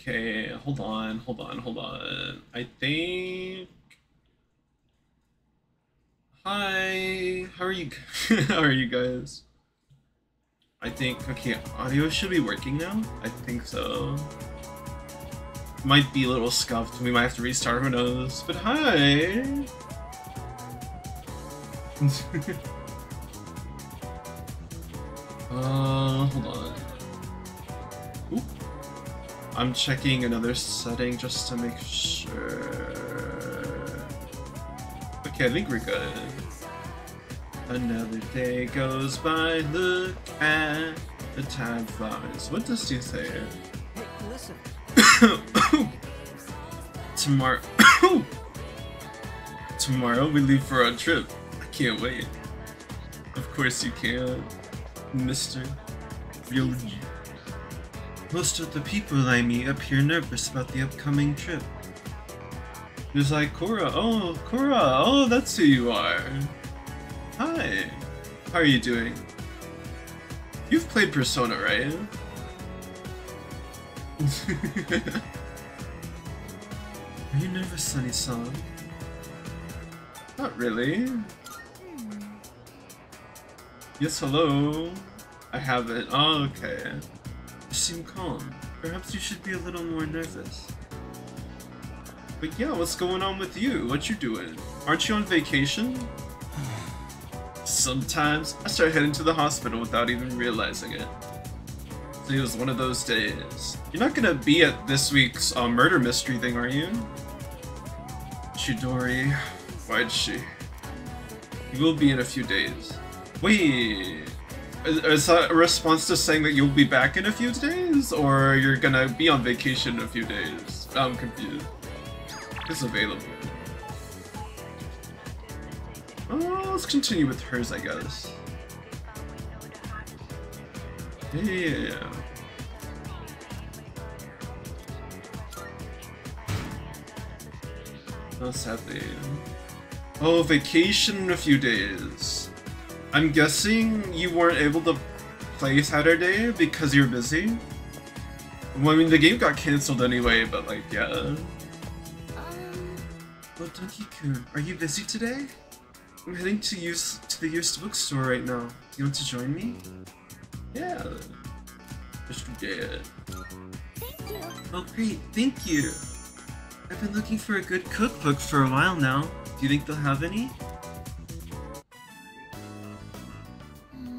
Okay, hold on, hold on, hold on. I think. Hi, how are you? how are you guys? I think okay, audio should be working now. I think so. Might be a little scuffed. We might have to restart. Who knows? But hi. uh, hold on. I'm checking another setting just to make sure. Okay, I think we're good. Another day goes by, look at the time flies. What does he say? Hey, listen. Tomorrow. Tomorrow we leave for our trip. I can't wait. Of course you can, Mr. Ryoji. Most of the people I meet appear nervous about the upcoming trip. There's like Cora. Oh, Cora. Oh, that's who you are. Hi. How are you doing? You've played Persona, right? Are you nervous, Sunny-san? Not really. Yes, hello. I have it. Oh, okay. Seem calm. Perhaps you should be a little more nervous. But yeah, what's going on with you? What you doing? Aren't you on vacation? Sometimes I start heading to the hospital without even realizing it. It was one of those days. You're not gonna be at this week's uh, murder mystery thing, are you? Chidori, why'd she? You will be in a few days. Wait, is, that a response to saying that you'll be back in a few days, or you're gonna be on vacation in a few days? I'm confused. It's available. Oh, let's continue with hers, I guess. Yeah. Oh, sadly. Oh, vacation in a few days. I'm guessing you weren't able to play Saturday because you're busy? Well, I mean, the game got cancelled anyway, but like, yeah. Um, Oh, Dunky-kun, are you busy today? I'm heading to use to the used bookstore right now. You want to join me? Yeah. Just forget. thank you. Oh, great, thank you. I've been looking for a good cookbook for a while now. Do you think they'll have any?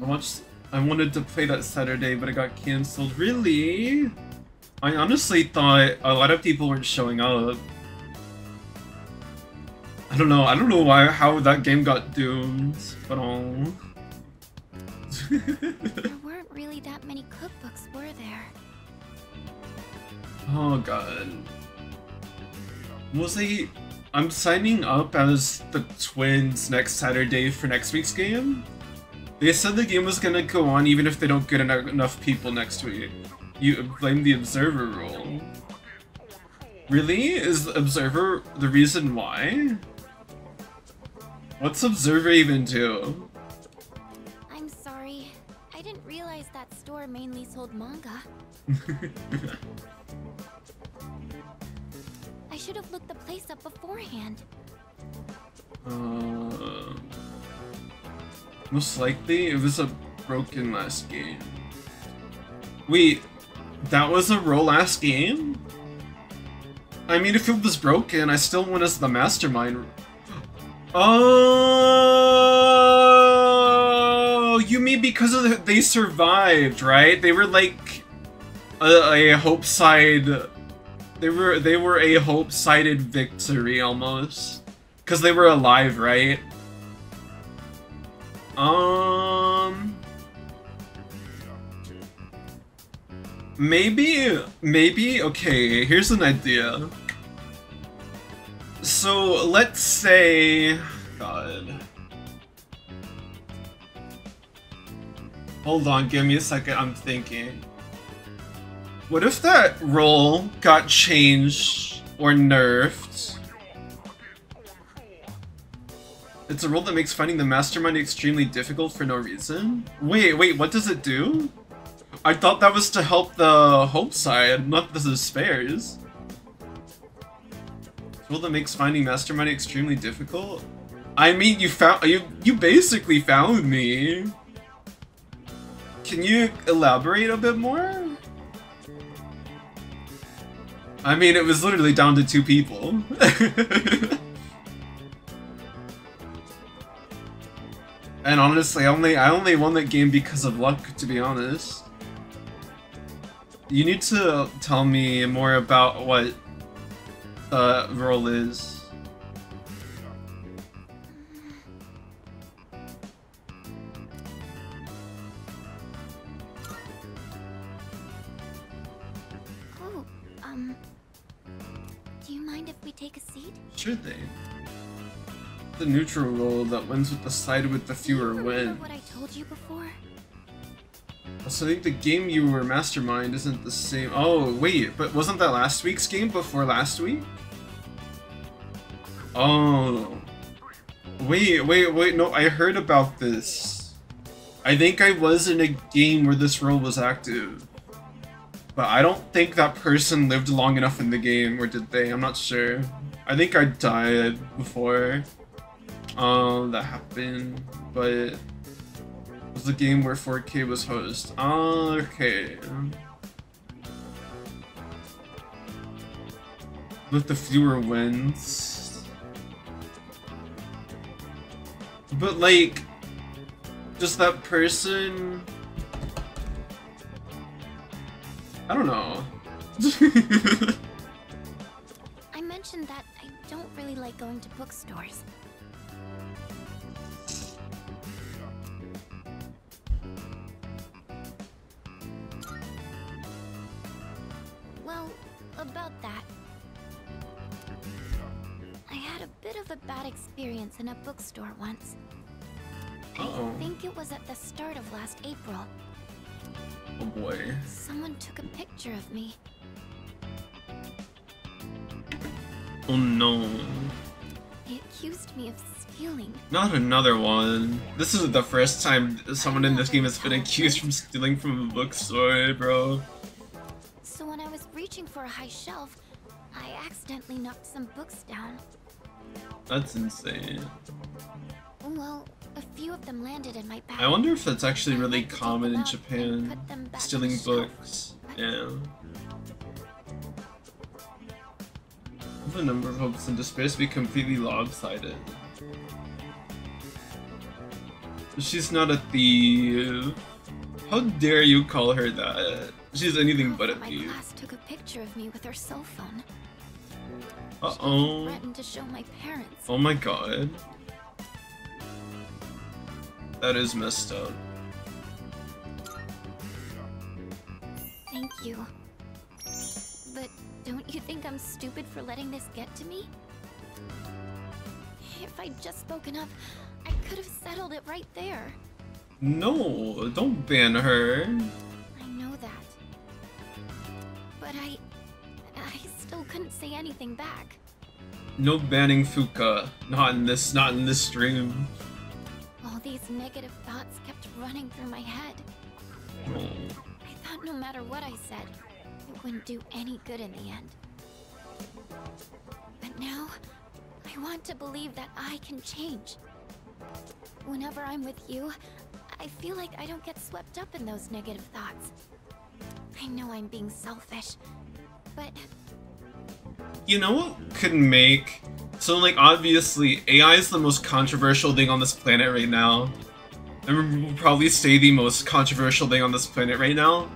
I watched. I wanted to play that Saturday, but it got cancelled. Really? I honestly thought a lot of people weren't showing up. I don't know. I don't know why how that game got doomed, but um. There weren't really that many cookbooks, were there? oh god. Was I? I'm signing up as the twins next Saturday for next week's game. They said the game was gonna go on even if they don't get eno- enough people next week. You blame the observer rule. Really? Is the observer the reason why? What's observer even do? I'm sorry. I didn't realize that store mainly sold manga. I should have looked the place up beforehand. Uh, most likely it was a broken last game. Wait, that was a roll last game? I mean, if it was broken, I still went as the mastermind. Oh, you mean because of the, they survived, right? They were like a, a hope side. They were they were a hope sided victory almost. Because they were alive, right? Um... Maybe, maybe, okay, here's an idea. So, let's say... God. Hold on, give me a second, I'm thinking. What if that role got changed or nerfed? It's a role that makes finding the mastermind extremely difficult for no reason? Wait, wait, what does it do? I thought that was to help the hope side, not the despairs. Well, that makes finding mastermind extremely difficult. I mean, you found you you basically found me. Can you elaborate a bit more? I mean, it was literally down to two people. and honestly, I only I only won that game because of luck, to be honest. You need to tell me more about what the role is. Oh, um, do you mind if we take a seat? Sure thing. The neutral role that wins with the side with the fewer win. what I told you before? So I think the game you were mastermind isn't the same. Oh, wait, but wasn't that last week's game before last week? Oh. Wait, wait, wait, no, I heard about this. I think I was in a game where this role was active. But I don't think that person lived long enough in the game, or did they? I'm not sure. I think I died before um, that happened, but it was the game where 4K was host. Okay. With the fewer wins. But like, just that person. I don't know. I mentioned that I don't really like going to bookstores. Well, about that. I had a bit of a bad experience in a bookstore once. Uh-oh. I think it was at the start of last April. Oh boy. Someone took a picture of me. Oh no. They accused me of stealing. Not another one. This is the first time someone in this game has been accused from stealing from a bookstore, bro. Reaching for a high shelf, I accidentally knocked some books down. That's insane. Well, a few of them landed in my bag. I wonder if that's actually really went to take common in Japan. put them back on Stealing books. Yeah. The number of hopes and despairs be completely lopsided. She's not a thief. How dare you call her that? She's anything but a my thief. class took a picture of me with her cell phone. Uh She oh. threatened to show my parents. Oh my god. That is messed up. Thank you. But don't you think I'm stupid for letting this get to me? If I'd just spoken up, I could have settled it right there. No, don't ban her. I know that. But I... I still couldn't say anything back. No banning Fuka. Not in this not in this stream. All these negative thoughts kept running through my head. No. I thought no matter what I said, it wouldn't do any good in the end. But now, I want to believe that I can change. Whenever I'm with you, I feel like I don't get swept up in those negative thoughts. I know I'm being selfish, but You know what could make so like obviously AI is the most controversial thing on this planet right now. And will probably stay the most controversial thing on this planet right now.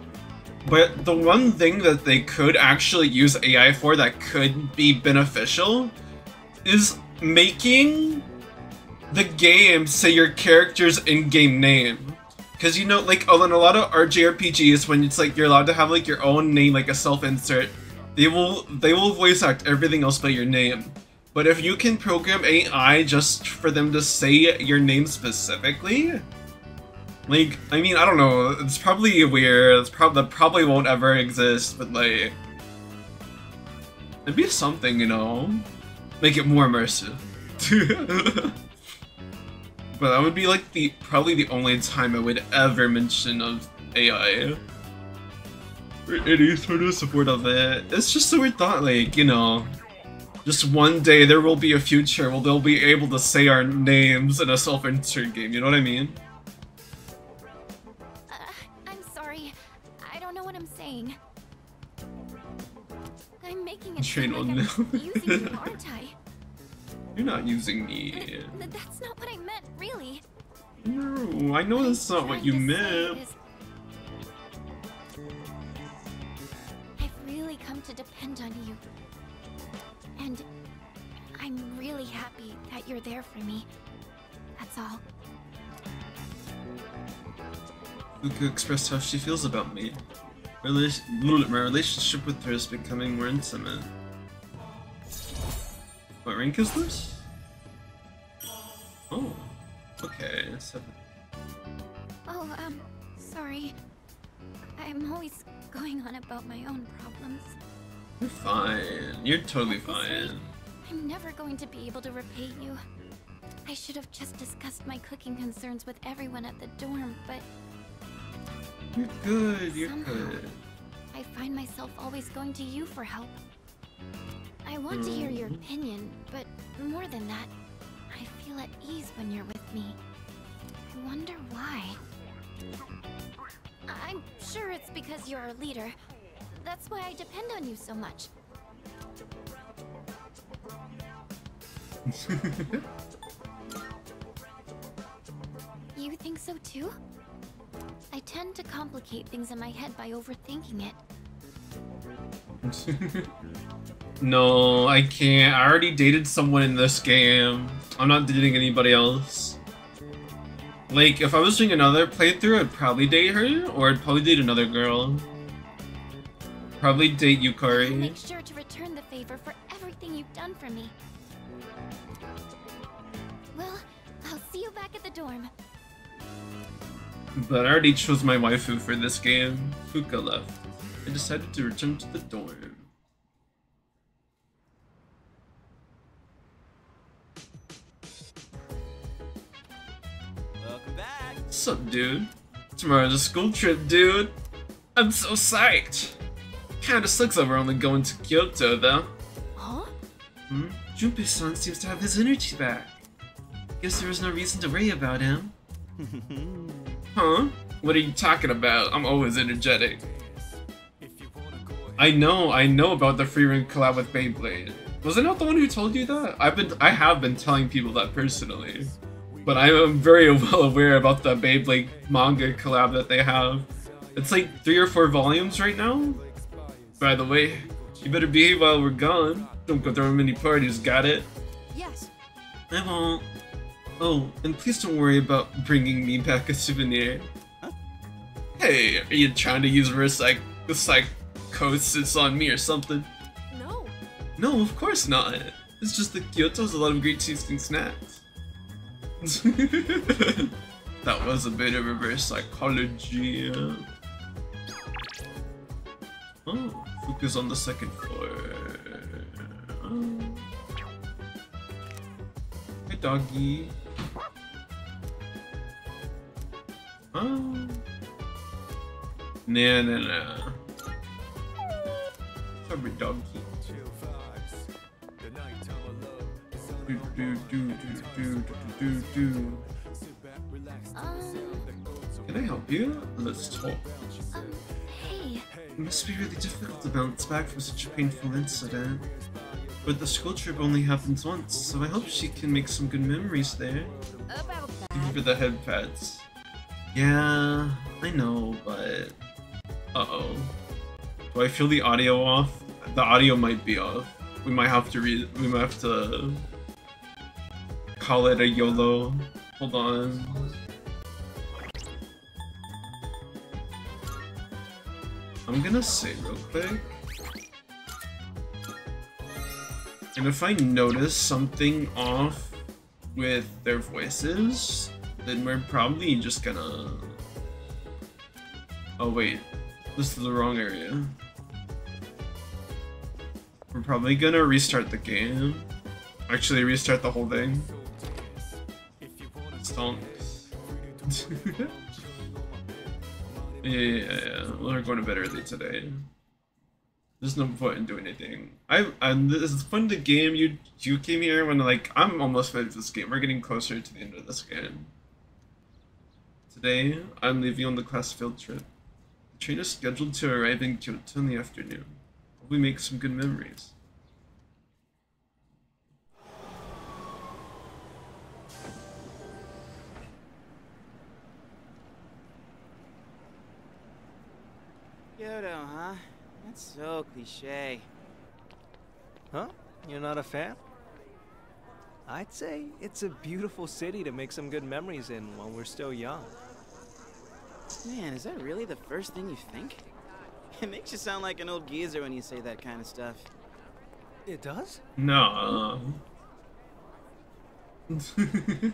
But the one thing that they could actually use AI for that could be beneficial is making the game say your character's in-game name. Because you know, like in a lot of RJRPGs, when it's like you're allowed to have like your own name, like a self-insert, they will they will voice act everything else but your name. But if you can program AI just for them to say your name specifically, like I mean I don't know, it's probably weird. It's probably that probably won't ever exist, but like it'd be something, you know, make it more immersive. but that would be like the probably the only time I would ever mention of AI. or any sort of support of it. It's just a weird thought, like, you know, just one day there will be a future where they'll be able to say our names in a self-insert game, you know what I mean? Uh, I'm sorry. I don't know what I'm saying. I'm making a Train on like using you, aren't I? You're not using me. Th- That's not what I really. No, I know that's not what you meant. is- I've really come to depend on you. And I'm really happy that you're there for me. That's all. Fuka expressed how she feels about me. My relationship with her is becoming more intimate. What rank is this? Okay. Seven. Oh, um, sorry. I'm always going on about my own problems. You're fine. You're totally fine. I'm never going to be able to repay you. I should have just discussed my cooking concerns with everyone at the dorm, but You're good. You're Somehow. good. I find myself always going to you for help. I want to hear your Mhm. opinion, but more than that, I feel at ease when you're with me. I wonder why. I'm sure it's because you're our leader. That's why I depend on you so much. You think so too? I tend to complicate things in my head by overthinking it. no, I can't. I already dated someone in this game. I'm not dating anybody else. Like, if I was doing another playthrough, I'd probably date her, or I'd probably date another girl. Probably date I'll Yukari. make sure to return the favor for everything you've done for me. Well, I'll see you back at the dorm. But I already chose my waifu for this game. Fuka left. I decided to return to the dorm. What's up, dude? Tomorrow's a school trip, dude. I'm so psyched. Kinda sucks that we're only going to Kyoto, though. Huh? Hmm? Junpei-san seems to have his energy back. Guess there is no reason to worry about him. Huh? What are you talking about? I'm always energetic. I know, I know about the free ring collab with Beyblade. Was I not the one who told you that? I've been, I have been telling people that personally. But I am very well aware about the Beyblade manga collab that they have. It's like three or four volumes right now. By the way, you better behave while we're gone. Don't go throwing many parties, got it? Yes. I won't. Oh, and please don't worry about bringing me back a souvenir. Hey, are you trying to use psych psychosis on me or something? No. No, of course not. It's just that Kyoto has a lot of great tasting snacks. that was a bit of reverse psychology. Oh, Fuka's on the second floor. Oh. Hi, doggy. Oh. Nah, nah, nah. Sorry, doggy. Do, do, do, do, do, do, do, do. Can I help you? Let's talk. um, hey. It must be really difficult to bounce back from such a painful incident. But the school trip only happens once, so I hope she can make some good memories there. About Thank you that. for the head pats. Yeah, I know, but... Uh-oh. Do I feel the audio off? The audio might be off. We might have to re- we might have to... Call it a YOLO. Hold on. I'm gonna say real quick. And if I notice something off with their voices, then we're probably just gonna. Oh, wait. This is the wrong area. We're probably gonna restart the game. Actually, restart the whole thing. Yeah, yeah, yeah. We're going to bed early today. There's no point in doing anything. I this is fun to game. You you came here when like I'm almost finished this game. We're getting closer to the end of this game. Today I'm leaving on the class field trip. The train is scheduled to arrive in Kyoto in the afternoon. Hope we make some good memories. Kyoto, huh? That's so cliche. Huh? You're not a fan? I'd say it's a beautiful city to make some good memories in while we're still young. Man, is that really the first thing you think? It makes you sound like an old geezer when you say that kind of stuff. It does? No. Um.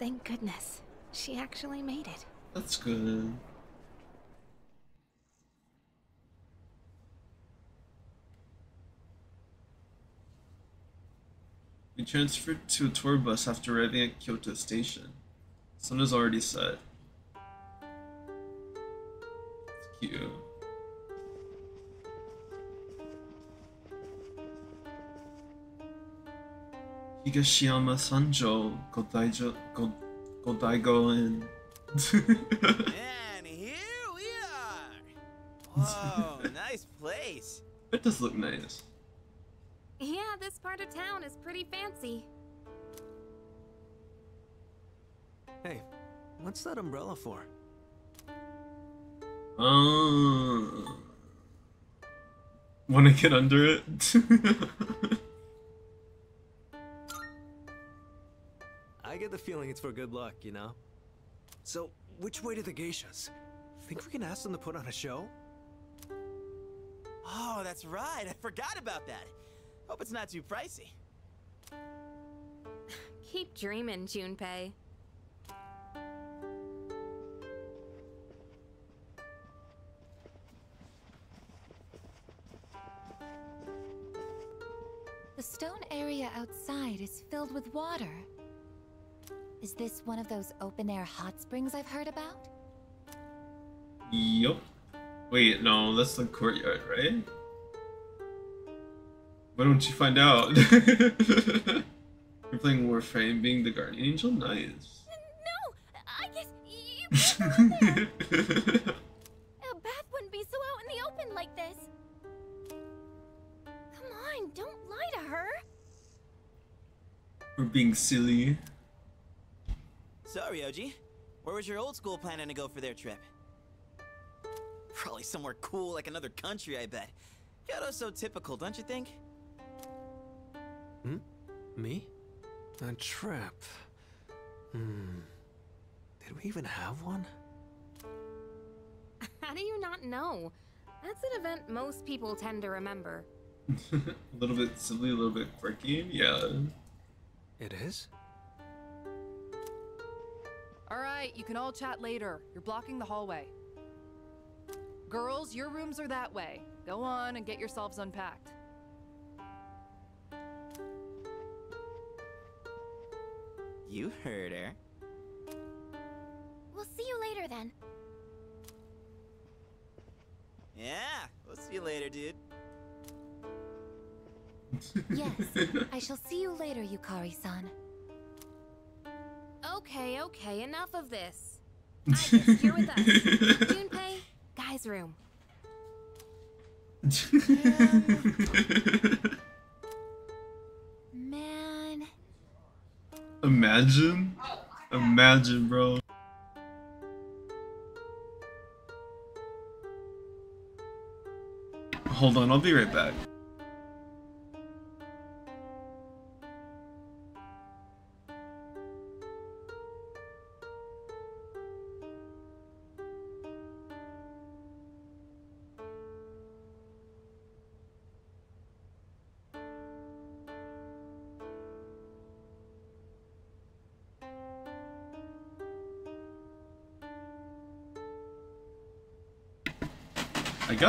Thank goodness. She actually made it. That's good. We transferred to a tour bus after arriving at Kyoto Station. Sun is already set. It's cute. Higashiyama Sanjo Godaijo God Godaigo in And here we are! Whoa, nice place. It does look nice. Yeah, this part of town is pretty fancy. Hey, what's that umbrella for? Uh, Want to get under it? get the feeling it's for good luck, you know? So, which way to the geishas? Think we can ask them to put on a show? Oh, that's right. I forgot about that. Hope it's not too pricey. Keep dreaming, Junpei. The stone area outside is filled with water. Is this one of those open-air hot springs I've heard about? yup. Wait, no, that's the courtyard, right? Why don't you find out? You're playing Warframe, being the guardian angel? Nice. No! I guess you! A bath wouldn't be so out in the open like this! Come on, don't lie to her! We're being silly. So, Ryoji, where was your old school planning to go for their trip? Probably somewhere cool like another country, I bet. Kyoto's so typical, don't you think? Hmm? Me? A trip. Hmm. Did we even have one? How do you not know? That's an event most people tend to remember. a little bit silly, a little bit quirky. Yeah. It is? All right, you can all chat later. You're blocking the hallway. Girls, your rooms are that way. Go on and get yourselves unpacked. You heard her. We'll see you later then. Yeah, we'll see you later, dude. Yes, I shall see you later, Yukari-san. Okay, okay, enough of this. I you're with us. Junpei, guy's room. Man, Imagine. Imagine, bro. Hold on, I'll be right back.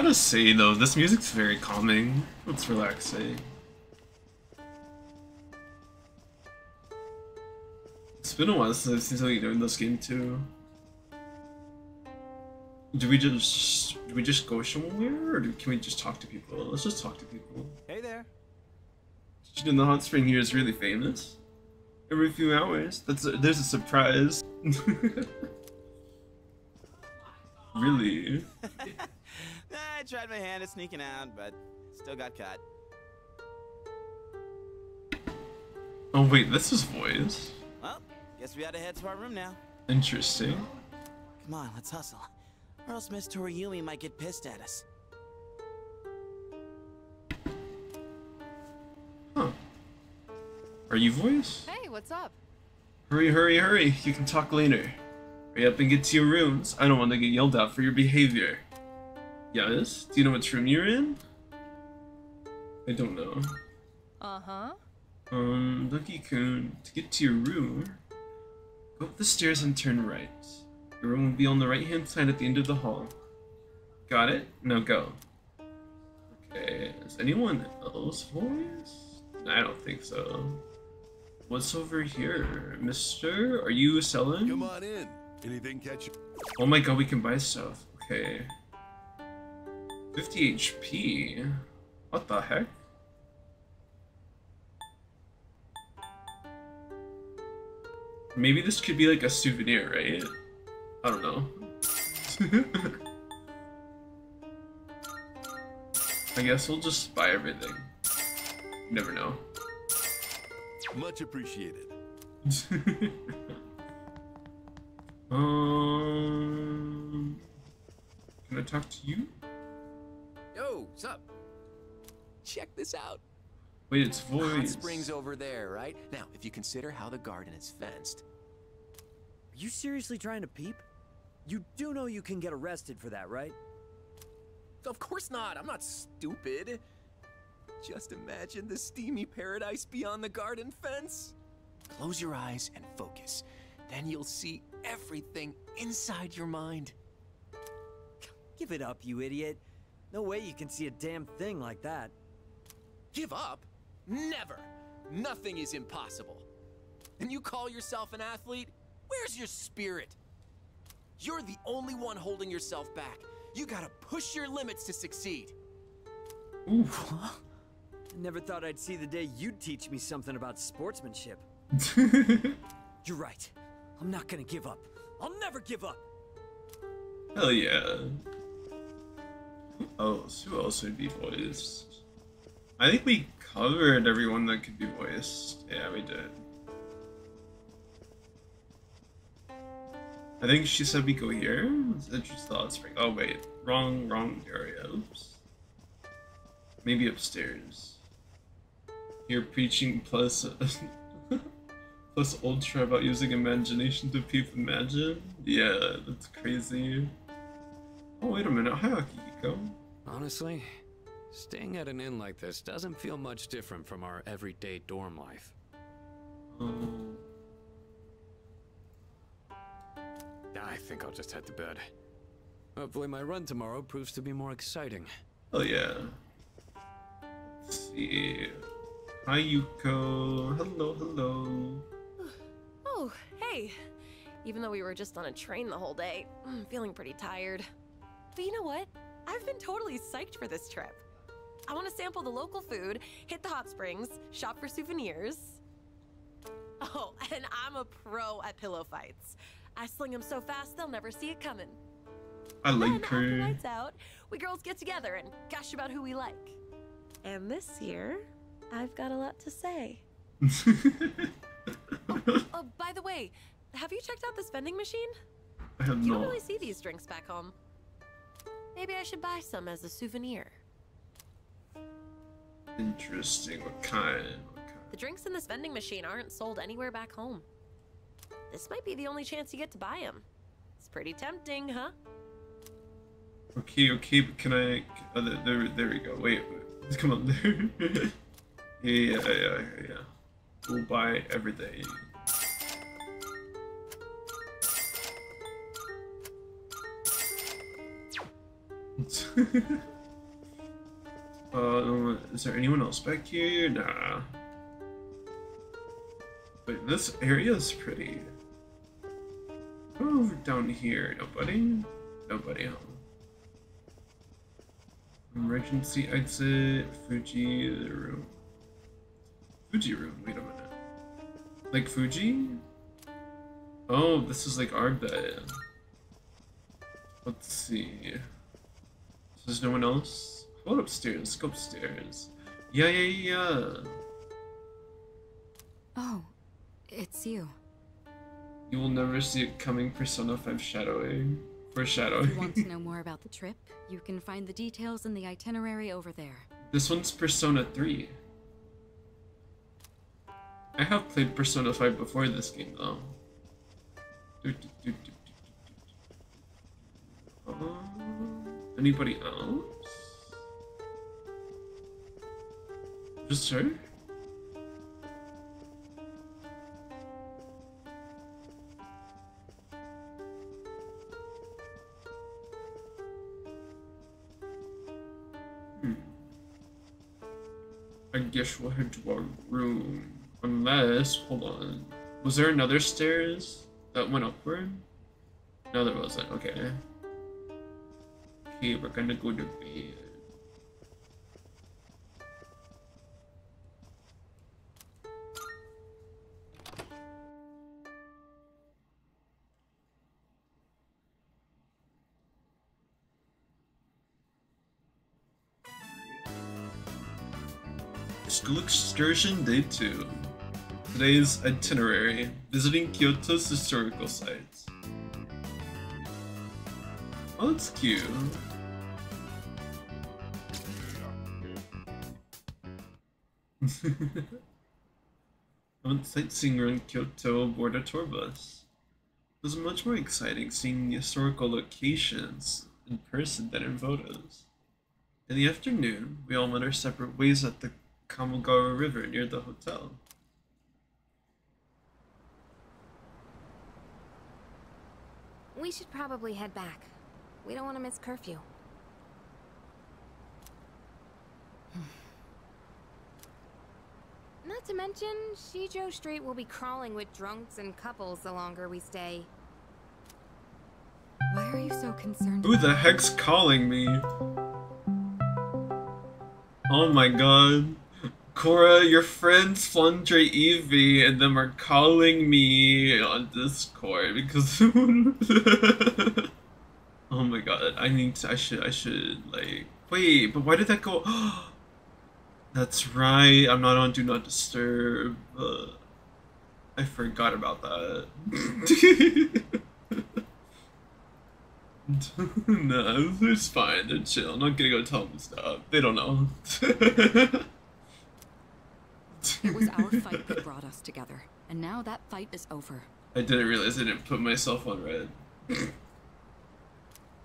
Gotta say though, this music's very calming. It's relaxing. Eh? It's been a while since I've seen something new in this game too. Do we just do we just go somewhere, or do, can we just talk to people? Let's just talk to people. Hey there. Did you know the hot spring here is really famous? Every few hours, that's a, there's a surprise. really? I tried my hand at sneaking out, but still got caught. Oh wait, this is voice. Well, guess we gotta head to our room now. Interesting. Come on, let's hustle. Or else Miss Toriumi might get pissed at us. Huh. Are you voice? Hey, what's up? Hurry, hurry, hurry. You can talk later. Hurry up and get to your rooms. I don't want to get yelled at for your behavior. Yes? Do you know which room you're in? I don't know. Uh-huh. Um, Lucky-kun, to get to your room, go up the stairs and turn right. Your room will be on the right-hand side at the end of the hall. Got it? Now go. Okay, is anyone else voice? I don't think so. What's over here, mister? Are you selling? Come on in. Anything catch you? Oh my god, we can buy stuff. Okay. 50 HP? What the heck? Maybe this could be like a souvenir, right? I don't know. I guess we'll just buy everything. You never know. Much appreciated. um, can I talk to you? Yo, sup? Check this out. Wait, it's Hot springs over there, right? Now, if you consider how the garden is fenced, Are you seriously trying to peep? You do know you can get arrested for that, right? of course not. I'm not stupid. Just imagine the steamy paradise beyond the garden fence. Close your eyes and focus. Then you'll see everything inside your mind. Give it up, you idiot. No way you can see a damn thing like that. Give up? Never. Nothing is impossible. And you call yourself an athlete? Where's your spirit? You're the only one holding yourself back. You gotta push your limits to succeed. Oof. I never thought I'd see the day you'd teach me something about sportsmanship. You're right. I'm not gonna give up. I'll never give up. Hell yeah. Oh, Who else? Who else would be voiced? I think we covered everyone that could be voiced. Yeah, we did. I think she said we go here. Citrus Thought Spring. Oh wait, wrong, wrong area. Oops. Maybe upstairs. You're preaching plus plus ultra about using imagination to people imagine. Yeah, that's crazy. Oh wait a minute, hi Akihiko. Honestly, staying at an inn like this doesn't feel much different from our everyday dorm life. Um, I think I'll just head to bed. Hopefully my run tomorrow proves to be more exciting. oh yeah. Let's see. Hi Yuko. Hello, hello. Oh, hey. Even though we were just on a train the whole day, I'm feeling pretty tired. But you know what? I've been totally psyched for this trip. I want to sample the local food, hit the hot springs, shop for souvenirs. Oh, and I'm a pro at pillow fights. I sling them so fast they'll never see it coming. I then like after her. nights out, we girls get together and gush about who we like. And this year, I've got a lot to say. Oh, oh, by the way, have you checked out this vending machine? I have You don't really see these drinks back home. Maybe I should buy some as a souvenir. Interesting. What kind? What kind? The drinks in this vending machine aren't sold anywhere back home. This might be the only chance you get to buy them. It's pretty tempting, huh? Okay, okay, but can I? Oh, there, there, there we go. Wait, wait. come on yeah, yeah, yeah, yeah. We'll buy everything. uh, is there anyone else back here? Nah. Wait, this area is pretty. Oh, down here, nobody? Nobody, huh? Emergency exit, Fuji room. Fuji room, wait a minute. Like Fuji? Oh, this is like our bed. Let's see. There's no one else? Go upstairs, go upstairs. Yeah, yeah, yeah. Oh, it's you. You will never see it coming Persona 5 shadowing. If Foreshadowing. you want to know more about the trip, you can find the details in the itinerary over there. This one's Persona 3. I have played Persona 5 before this game though. Do, do, do. Uh, anybody else? Just her? Hmm. I guess we'll head to our room. Unless, hold on. Was there another stairs that went upward? No, there wasn't. Okay. Okay, we're gonna go to bed. School excursion day two. Today's itinerary: visiting Kyoto's historical sites. Oh, that's cute. I went sightseeing around Kyoto aboard a tour bus. It was much more exciting seeing the historical locations in person than in photos. In the afternoon, we all went our separate ways at the Kamogawa River near the hotel. We should probably head back. We don't want to miss curfew. Hmm. Not to mention, Shijo Street will be crawling with drunks and couples the longer we stay. Why are you so concerned? Who the heck's calling me? Oh my god. Cora, your friends Flandre Evie and them are calling me on Discord because Oh my god, I need to I should I should like wait, but why did that go oh, That's right, I'm not on Do Not Disturb. Uh, I forgot about that. no, it's fine. They're chill. I'm not gonna go tell them stuff. They don't know. It was our fight that brought us together, and now that fight is over. I didn't realize I didn't put myself on red.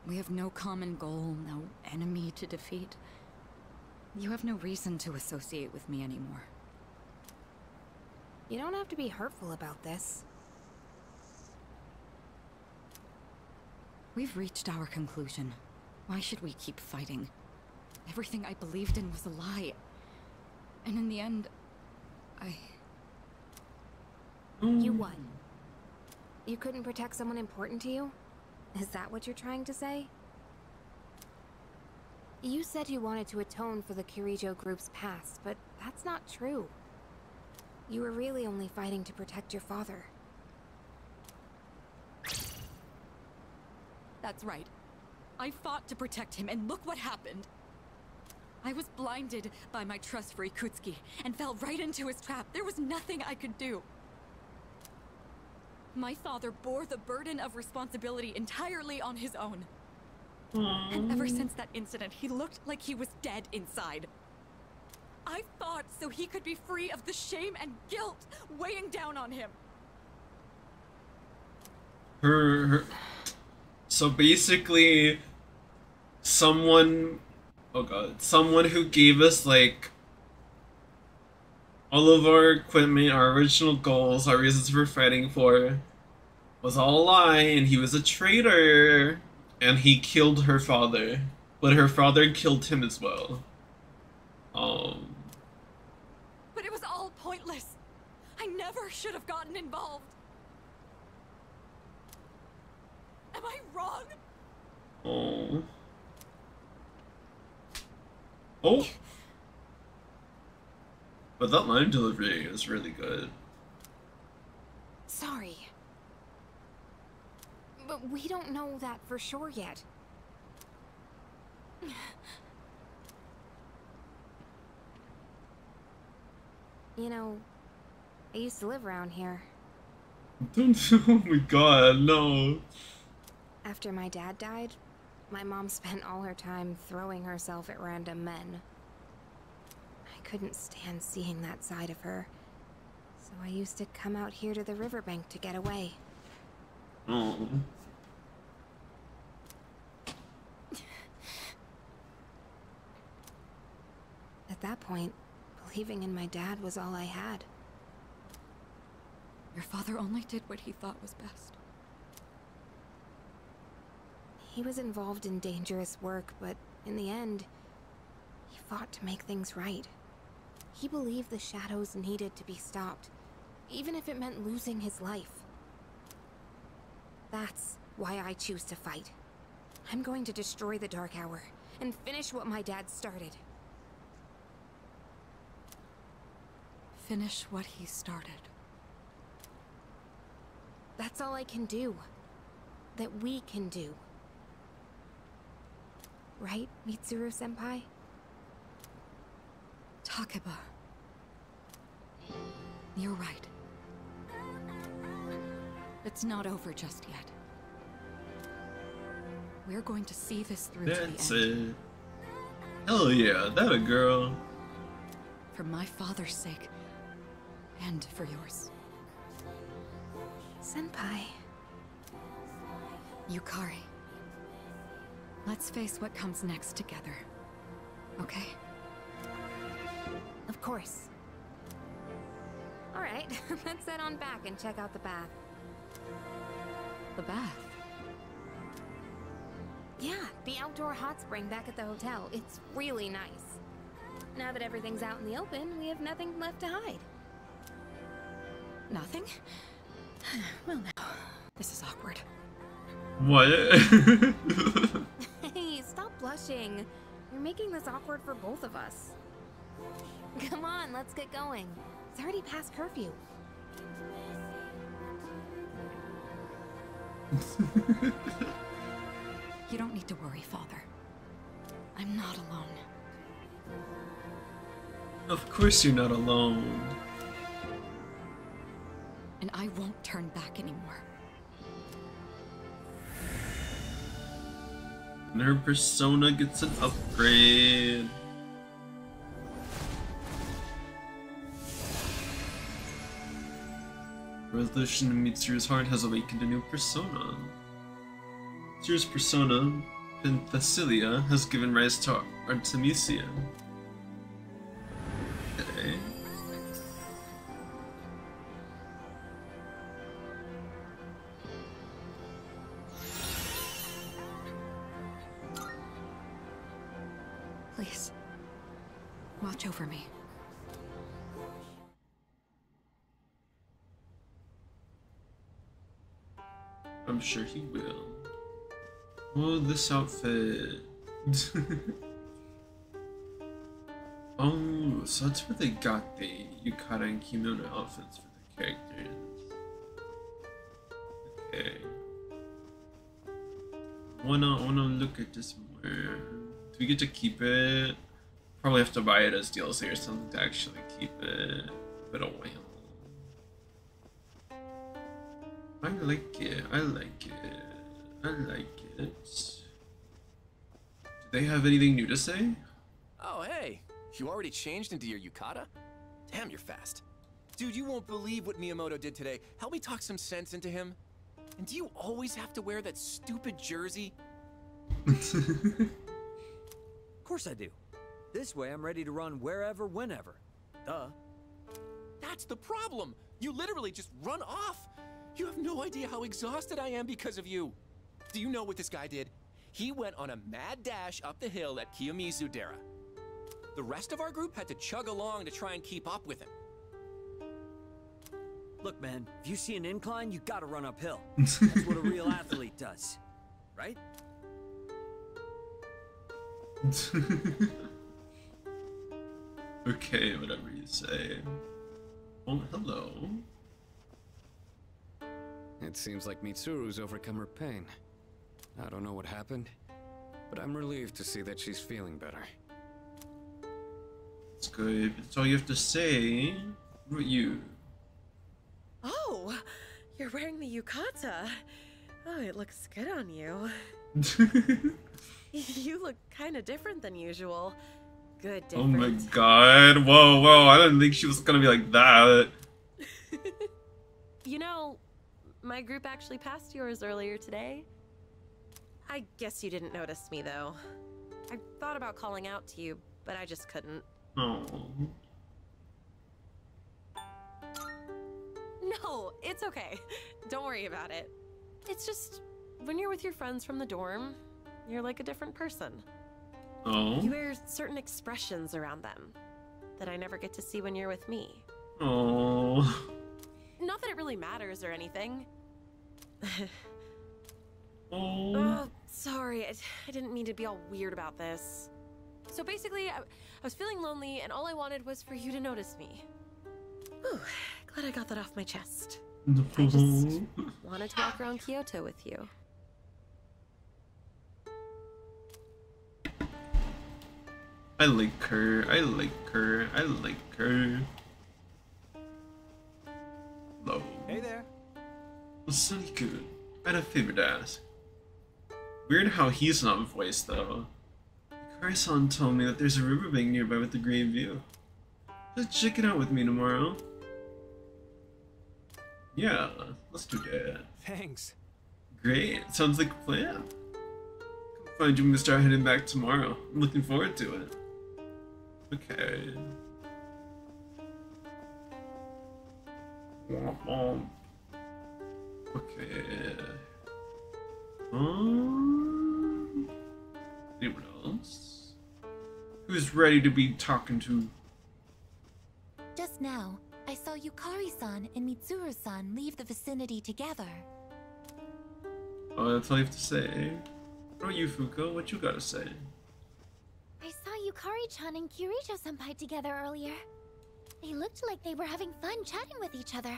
We have no common goal, no enemy to defeat. You have no reason to associate with me anymore. You don't have to be hurtful about this. We've reached our conclusion. Why should we keep fighting? Everything I believed in was a lie. And in the end, I... You won. You couldn't protect someone important to you? Is that what you're trying to say? You said you wanted to atone for the Kirijo group's past, but that's not true. You were really only fighting to protect your father. That's right. I fought to protect him, and look what happened. I was blinded by my trust for Ikutsuki, and fell right into his trap. There was nothing I could do. My father bore the burden of responsibility entirely on his own. And ever since that incident, he looked like he was dead inside. I fought so he could be free of the shame and guilt weighing down on him. Her, her so basically someone oh god someone who gave us like all of our equipment our original goals our reasons for fighting for was all a lie and he was a traitor and he killed her father but her father killed him as well um But it was all pointless. I never should have gotten involved. Am I wrong? Oh. Oh. But that line delivery is really good. Sorry. But we don't know that for sure yet. You know, I used to live around here. Don't. Oh my god, no. After my dad died, my mom spent all her time throwing herself at random men. I couldn't stand seeing that side of her, so I used to come out here to the riverbank to get away. At that point, believing in my dad was all I had. Your father only did what he thought was best. He was involved in dangerous work, but in the end, he fought to make things right. He believed the shadows needed to be stopped, even if it meant losing his life. That's why I choose to fight. I'm going to destroy the Dark Hour and finish what my dad started. Finish what he started. That's all I can do. That we can do. Right, Mitsuru-senpai? Takeba. You're right. It's not over just yet. We're going to see this through That's to the end. it. Hell yeah, that a girl. For my father's sake. And for yours. Senpai. Yukari. Let's face what comes next together. Okay? Of course. Alright, let's head on back and check out the bath. The bath? Yeah, the outdoor hot spring back at the hotel. It's really nice. Now that everything's out in the open, we have nothing left to hide. Nothing? well now, this is awkward. What? hey, stop blushing. You're making this awkward for both of us. Come on, let's get going. It's already past curfew. You don't need to worry, Father. I'm not alone. of course you're not alone. And I won't turn back anymore. And her persona gets an upgrade. Resolution in Mitsuru's heart has awakened a new persona. Mitsuru's persona, Penthesilea, has given rise to Artemisia. I'm sure he will. Oh, this outfit. oh, so that's where they got the yukata and kimono outfits for the characters. Okay. Wanna wanna look at this more. Do we get to keep it? Probably have to buy it as DLC or something to actually keep it. But well. I like it. I like it. I like it. Do they have anything new to say? Oh, hey. You already changed into your yukata? Damn, you're fast. Dude, you won't believe what Miyamoto did today. Help me talk some sense into him. And do you always have to wear that stupid jersey? Of course I do. This way I'm ready to run wherever, whenever. Duh. That's the problem. You literally just run off. You have no idea how exhausted I am because of you. Do you know what this guy did? He went on a mad dash up the hill at Kiyomizu Dera. The rest of our group had to chug along to try and keep up with him. Look, man, if you see an incline, you gotta run uphill. That's what a real athlete does. Right? okay, whatever you say. Oh, hello. It seems like Mitsuru's overcome her pain. I don't know what happened, but I'm relieved to see that she's feeling better. That's good. That's all you have to say. Eh? What about you? Oh, you're wearing the yukata. Oh, it looks good on you. you look kind of different than usual. Good Oh my god. Whoa, whoa. I didn't think she was gonna be like that. You know, my group actually passed yours earlier today. I guess you didn't notice me though. I thought about calling out to you, but I just couldn't. Oh. No, it's okay. Don't worry about it. It's just when you're with your friends from the dorm, you're like a different person. Oh. You wear certain expressions around them that I never get to see when you're with me. Oh. Not that it really matters or anything. Oh. Oh, sorry. I, I didn't mean to be all weird about this. So basically, I, I was feeling lonely, and all I wanted was for you to notice me. Whew, glad I got that off my chest. I just wanted to walk around Kyoto with you. I like her. I like her. I like her. Hello. Hey there. I had a favor to ask. Weird how he's not voiced though. Karisan told me that there's a riverbank nearby with a great view. Just check it out with me tomorrow. Yeah, let's do that. Thanks. Great, sounds like a plan. Come find you when we start heading back tomorrow. I'm looking forward to it. Okay. Womp womp. Okay. Um, anyone else? Who's ready to be talking to? Just now, I saw Yukari-san and Mitsuru-san leave the vicinity together. Oh, that's all you have to say. What about you, Fuka? What you gotta say? I saw Yukari-chan and Kirijo-senpai together earlier. They looked like they were having fun chatting with each other.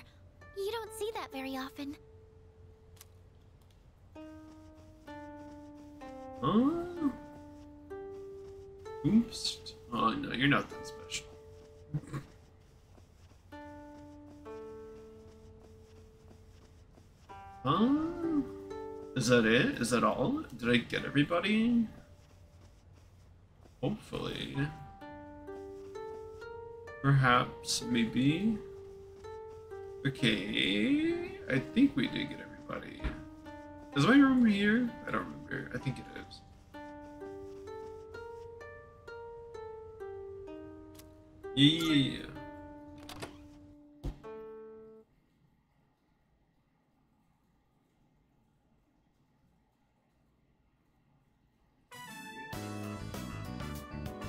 You don't see that very often. Oh. Oops. Oh no, you're not that special. huh? Is that it? Is that all? Did I get everybody? Hopefully. Perhaps, maybe. Okay. I think we did get everybody. Is my room here? I don't remember. I think it is. Yeah.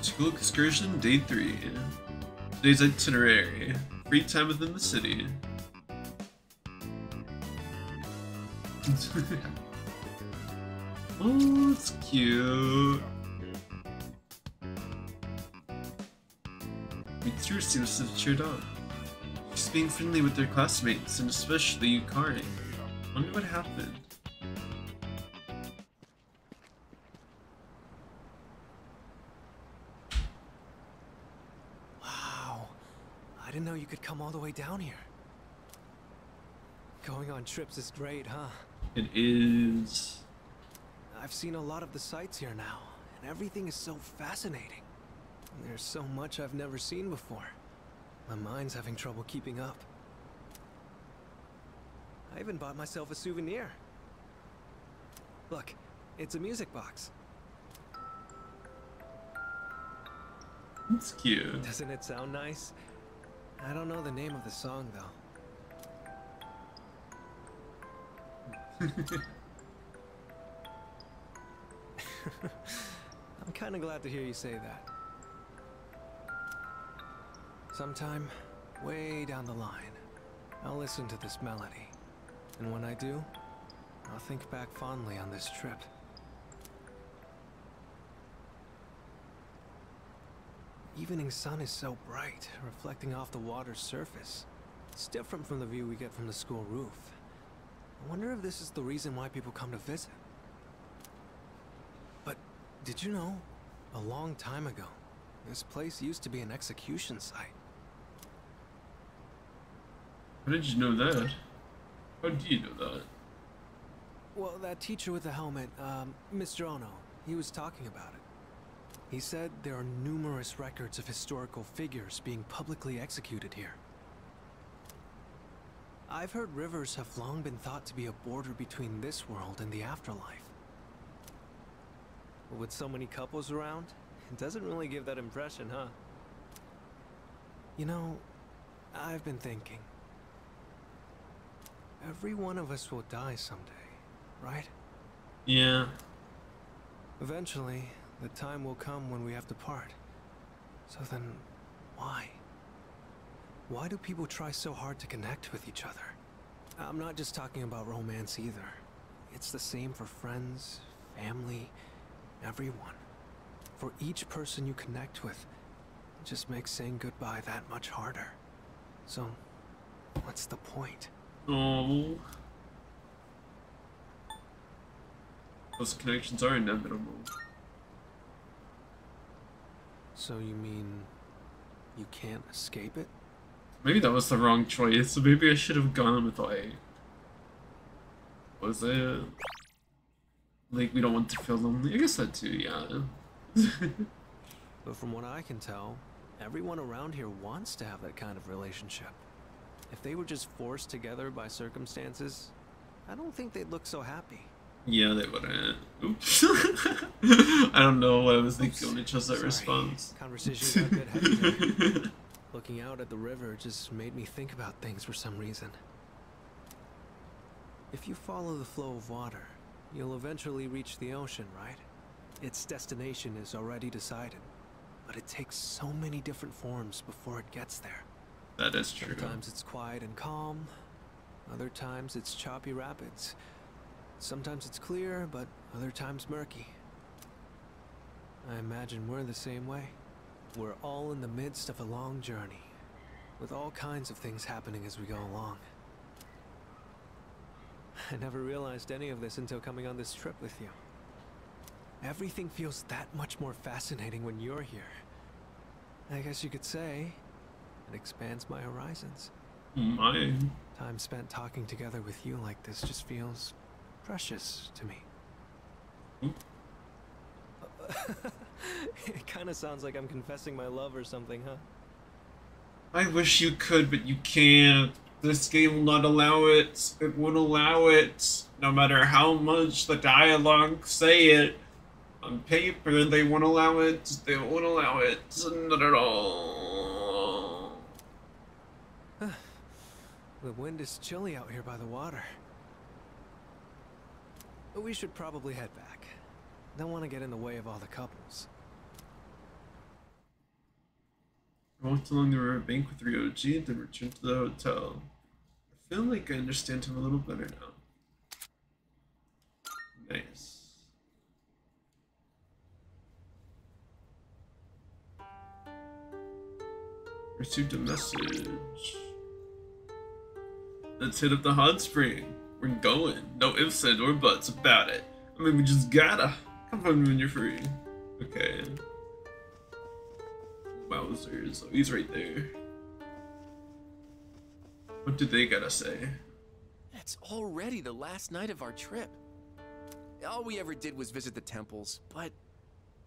School excursion day three. Today's itinerary. Free time within the city. oh, it's cute. Mitsuru seems to have cheered up. She's being friendly with her classmates, and especially Yukari. Wonder what happened. Wow. I didn't know you could come all the way down here. Going on trips is great, huh? It is. I've seen a lot of the sights here now, and everything is so fascinating. There's so much I've never seen before. My mind's having trouble keeping up. I even bought myself a souvenir. Look, it's a music box. It's cute. Doesn't it sound nice? I don't know the name of the song, though. I'm kind of glad to hear you say that. Sometime, way down the line, I'll listen to this melody. And when I do, I'll think back fondly on this trip. Evening sun is so bright, reflecting off the water's surface. It's different from the view we get from the school roof. I wonder if this is the reason why people come to visit. Did you know, a long time ago, this place used to be an execution site. How did you know that? How do you know that? Well, that teacher with the helmet, um, Mr. Ono, he was talking about it. He said there are numerous records of historical figures being publicly executed here. I've heard rivers have long been thought to be a border between this world and the afterlife. But with so many couples around, it doesn't really give that impression, huh? You know, I've been thinking. Every one of us will die someday, right? Yeah. Eventually, the time will come when we have to part. So then, why? Why do people try so hard to connect with each other? I'm not just talking about romance either. It's the same for friends, family, everyone. For each person you connect with, it just makes saying goodbye that much harder. So, what's the point? Oh. Those connections are inevitable. So you mean you can't escape it? Maybe that was the wrong choice. So maybe I should have gone with like. Was it? Like we don't want to feel lonely. I guess that too. Yeah. but from what I can tell, everyone around here wants to have that kind of relationship. If they were just forced together by circumstances, I don't think they'd look so happy. Yeah, they wouldn't. Oops. I don't know what I was thinking when I chose that Sorry. response. Conversation got a bit heavy. Looking out at the river just made me think about things for some reason. If you follow the flow of water, you'll eventually reach the ocean, right? Its destination is already decided, but it takes so many different forms before it gets there. That is true. Sometimes it's quiet and calm, other times it's choppy rapids. Sometimes it's clear, but other times murky. I imagine we're the same way. We're all in the midst of a long journey, with all kinds of things happening as we go along. I never realized any of this until coming on this trip with you. Everything feels that much more fascinating when you're here. I guess you could say it expands my horizons. Hmm, Mine. Time spent talking together with you like this just feels precious to me. Hmm? it kind of sounds like I'm confessing my love or something, huh? I wish you could, but you can't. This game will not allow it. It won't allow it. No matter how much the dialogue say it. On paper, they won't allow it. They won't allow it. Not at all. The wind is chilly out here by the water. We should probably head back. Don't want to get in the way of all the couples. I walked along the riverbank with Ryoji, and then returned to the hotel. I feel like I understand him a little better now. Nice. Received a message. Let's hit up the hot spring. We're going. No ifs, and or buts about it. I mean, we just gotta. Come find me when you're free. Okay. Wowzers. Oh, he's right there. What did they gotta say? It's already the last night of our trip. All we ever did was visit the temples, but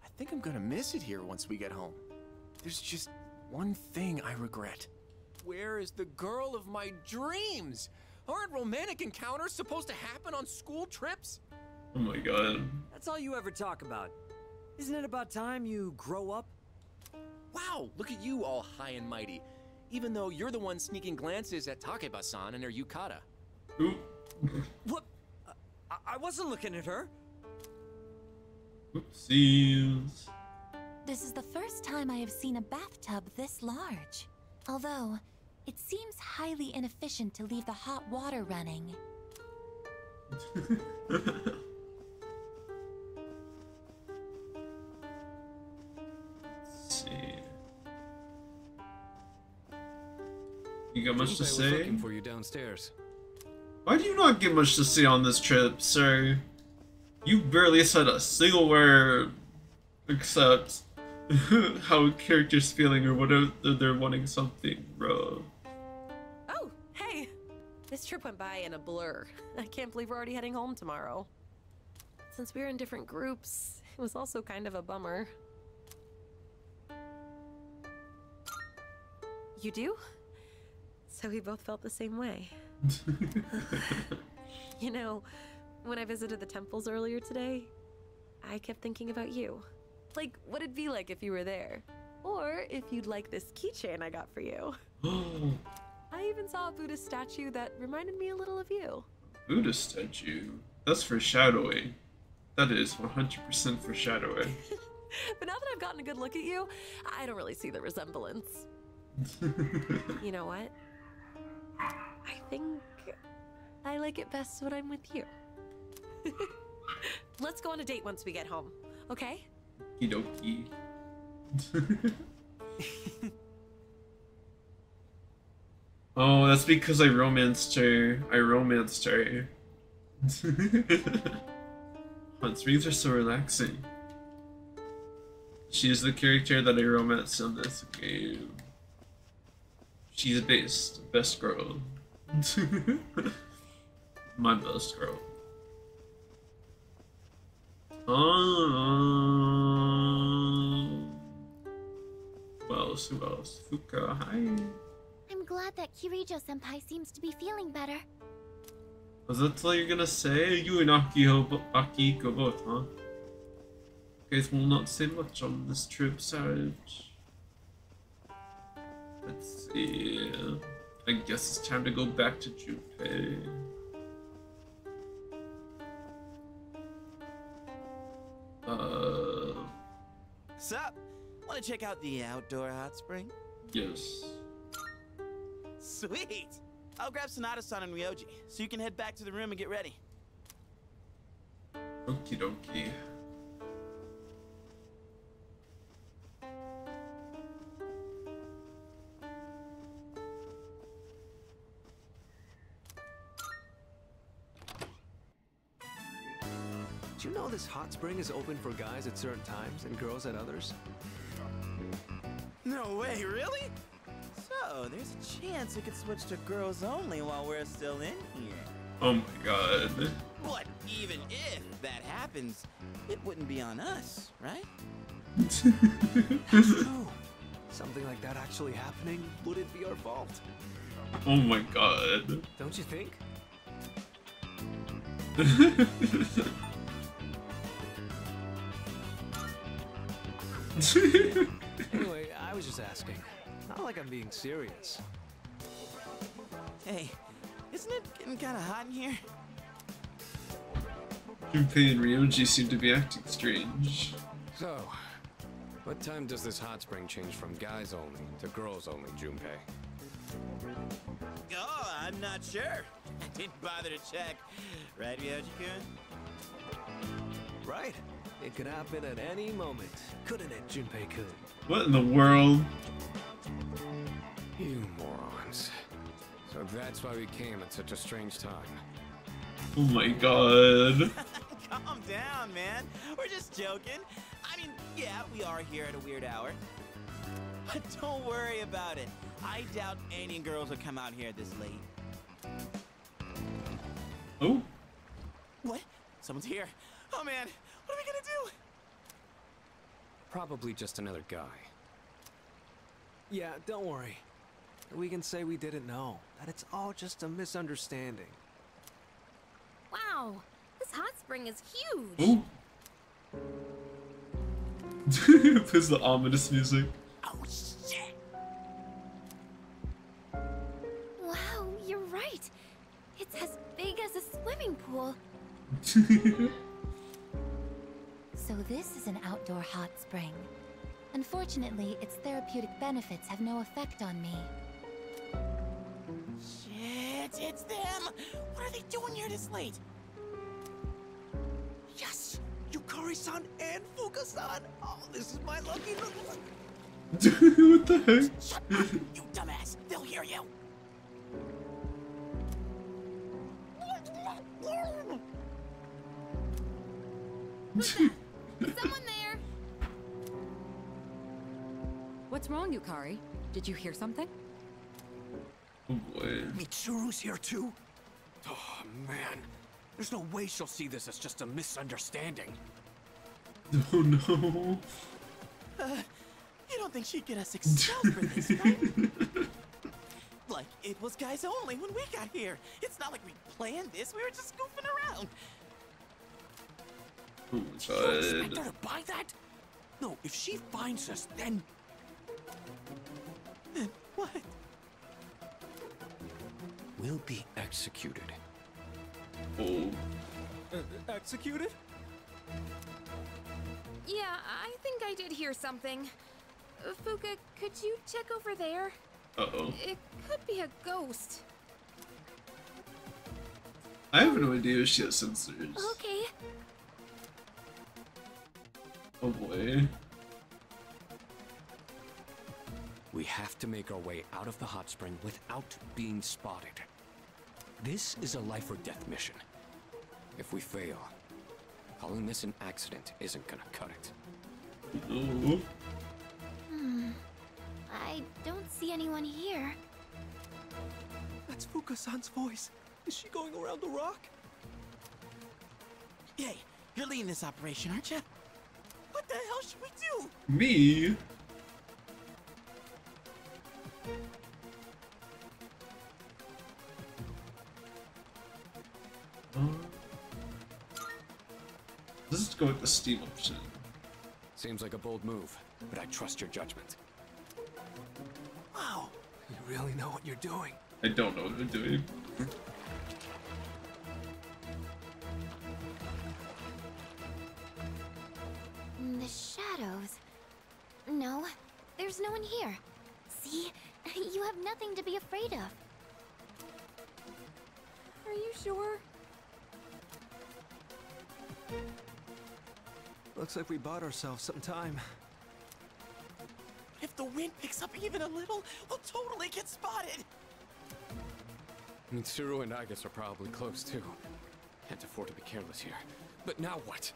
I think I'm gonna miss it here once we get home. There's just one thing I regret. Where is the girl of my dreams? Aren't romantic encounters supposed to happen on school trips? Oh my god. That's all you ever talk about. Isn't it about time you grow up? Wow, look at you all high and mighty. Even though you're the one sneaking glances at Takeba-san and her yukata. Oop. What? I, I wasn't looking at her. Oopsies. This is the first time I have seen a bathtub this large. Although, It seems highly inefficient to leave the hot water running. You got much to Junpei say? looking for you downstairs. Why do you not get much to say on this trip, sir? You barely said a single word except how a character's feeling or whether they're wanting something, bro. Oh, hey! This trip went by in a blur. I can't believe we're already heading home tomorrow. Since we were in different groups, it was also kind of a bummer. You do? So we both felt the same way. you know, when I visited the temples earlier today, I kept thinking about you. Like, what it'd be like if you were there. Or if you'd like this keychain I got for you. I even saw a Buddhist statue that reminded me a little of you. Buddha statue. That's foreshadowing. That is 100% foreshadowing. but now that I've gotten a good look at you, I don't really see the resemblance. you know what? I think I like it best when I'm with you. Let's go on a date once we get home, okay? Okie oh, that's because I romanced her. I romanced her. Hot springs are so relaxing. She's the character that I romanced in this game. She's the best, best girl. My best girl. Um, who else? Who else? Fuka, hi. I'm glad that Kirijo-senpai seems to be feeling better. Was that all you're gonna say? You and Akihiko, Akihiko both, huh? Guys will not say much on this trip, Sarge. Let's see. I guess it's time to go back to Junpei. Uh, Sup? Want to check out the outdoor hot spring? yes. Sweet! I'll grab Sanada-san and Ryoji, so you can head back to the room and get ready. Okie dokie. This hot spring is open for guys at certain times and girls at others? No way, really? So, there's a chance we could switch to girls only while we're still in here. Oh my god. But even if that happens, it wouldn't be on us, right? Oh, something like that actually happening, would it be our fault? Oh my god. Don't you think? Anyway, I was just asking. Not like I'm being serious. Hey, isn't it getting kind of hot in here? Junpei and Ryoji seem to be acting strange. So, what time does this hot spring change from guys only to girls only, Junpei? Oh, I'm not sure. I didn't bother to check. Right, Ryoji-kun? Right. It could happen at any moment, couldn't it, Junpei-kun? What in the world? You morons. So that's why we came at such a strange time. Oh my god. Calm down, man. We're just joking. I mean, yeah, we are here at a weird hour. But don't worry about it. I doubt any girls will come out here this late. Oh? What? Someone's here. Oh man, what are we gonna do? Probably just another guy. Yeah, don't worry. We can say we didn't know. That it's all just a misunderstanding. Wow, this hot spring is huge. Ooh. There's the ominous music. Oh shit! Wow, you're right. It's as big as a swimming pool. So this is an outdoor hot spring. Unfortunately, its therapeutic benefits have no effect on me. Shit, it's them! What are they doing here this late? Yes! Yukari-san and Fuka-san! Oh, this is my lucky little... what the heck? Shut up, you dumbass! They'll hear you! Someone there! What's wrong, Yukari? Did you hear something? Oh boy. Mitsuru's here too? Oh, man. There's no way she'll see this as just a misunderstanding. Oh no. Uh, you don't think she'd get us expelled for this, right? like, it was guys only when we got here. It's not like we planned this, we were just goofing around. Oh You expect her to buy that? No, if she finds us, then... Then what? We'll be executed. Oh. Uh, executed? Yeah, I think I did hear something. Uh, Fuka, could you check over there? Uh-oh. It could be a ghost. I have no idea if she has sensors. Okay. Oh boy. We have to make our way out of the hot spring without being spotted. This is a life or death mission. If we fail, calling this an accident isn't gonna cut it. Hmm. I don't see anyone here. That's Fuka-san's voice. Is she going around the rock? Hey, you're leading this operation, aren't you? What the hell should we do? Me? Um, let's just go with the Steam option. Seems like a bold move, but I trust your judgment. Wow. You really know what you're doing. I don't know what I'm doing. Shadows. No, there's no one here. See? You have nothing to be afraid of. Are you sure? Looks like we bought ourselves some time. If the wind picks up even a little, we'll totally get spotted. Mitsuru and Aigis are probably close too. Can't afford to be careless here. But now what?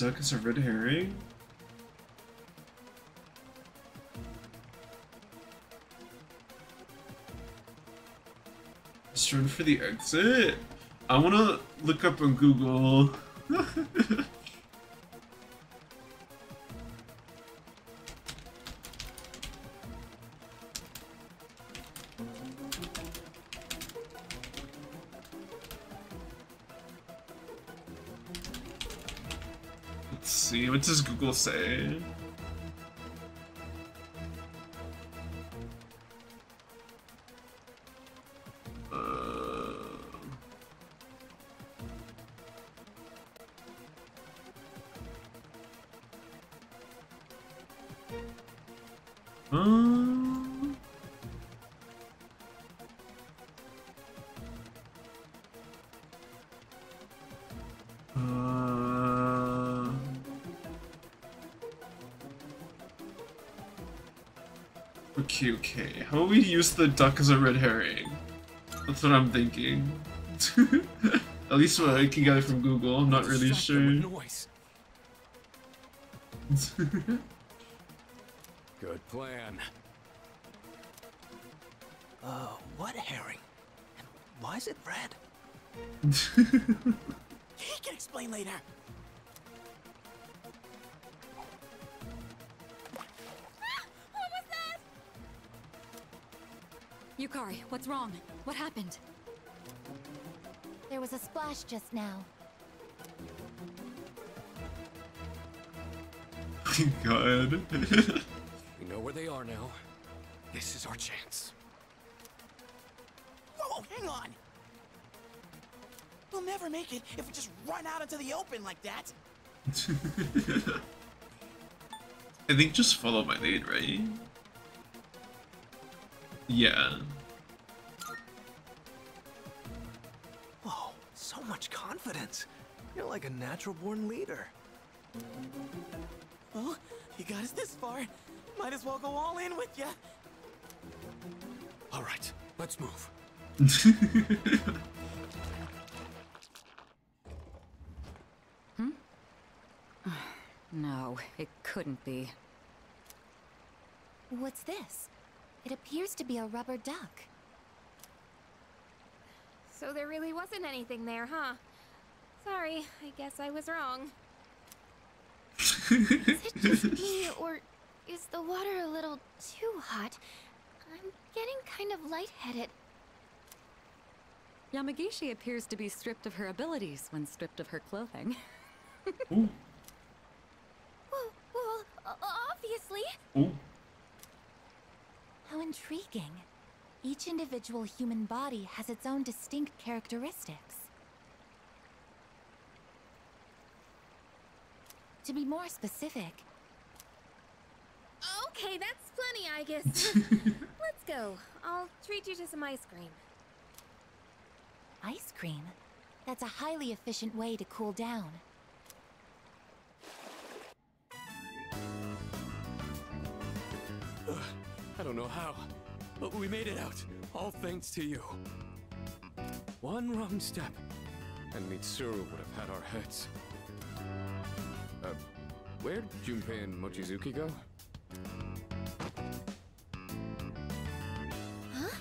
Duck is a red herring? Just run for the exit? I wanna look up on Google. see, what does Google say? Okay. How will we use the duck as a red herring? That's what I'm thinking. At least what I can get it from Google. I'm not really sure. Good plan. Uh, what herring? And why is it red? He can explain later. Yukari, what's wrong? What happened? There was a splash just now. God. We know where they are now. This is our chance. Whoa, hang on. We'll never make it if we just run out into the open like that. I think just follow my lead, right? Yeah. Whoa, so much confidence. You're like a natural born leader. Well, you got us this far. Might as well go all in with you. All right, let's move. Hmm? No, it couldn't be. What's this? It appears to be a rubber duck. So there really wasn't anything there, huh? Sorry, I guess I was wrong. Is it just me, or is the water a little too hot? I'm getting kind of lightheaded. Yamagishi appears to be stripped of her abilities when stripped of her clothing. Well, well, obviously. Ooh. How intriguing. Each individual human body has its own distinct characteristics. To be more specific, Okay, that's plenty, I guess. Let's go. I'll treat you to some ice cream. ice cream. That's a highly efficient way to cool down. Ugh, I don't know how, but we made it out. All thanks to you. One wrong step, and Mitsuru would have had our heads. Uh, where'd Junpei and Mochizuki go? Huh?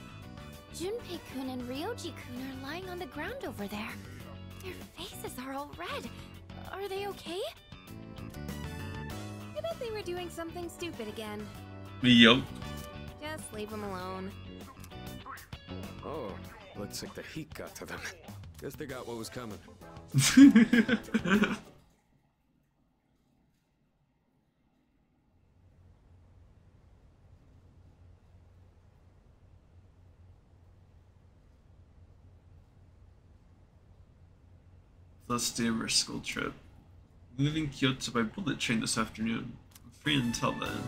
Junpei-kun and Ryoji-kun are lying on the ground over there. Their faces are all red. Are they okay? I bet they were doing something stupid again. Yup. Just leave them alone. Oh, looks like the heat got to them. Guess they got what was coming. Last day of our school trip. Leaving Kyoto by bullet train this afternoon. I'm free until then.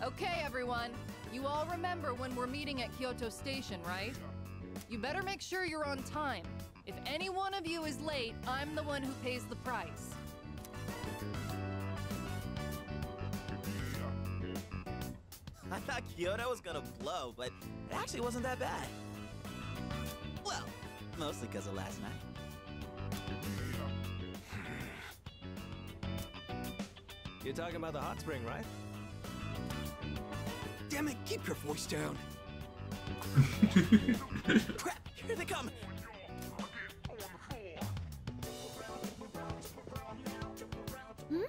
Okay, everyone. You all remember when we're meeting at Kyoto Station, right? You better make sure you're on time. If any one of you is late, I'm the one who pays the price. I thought Kyoto was gonna blow, but it actually wasn't that bad. Well, mostly because of last night. You're talking about the hot spring, right? Damn it, keep your voice down. Crap, here they come. Hmm?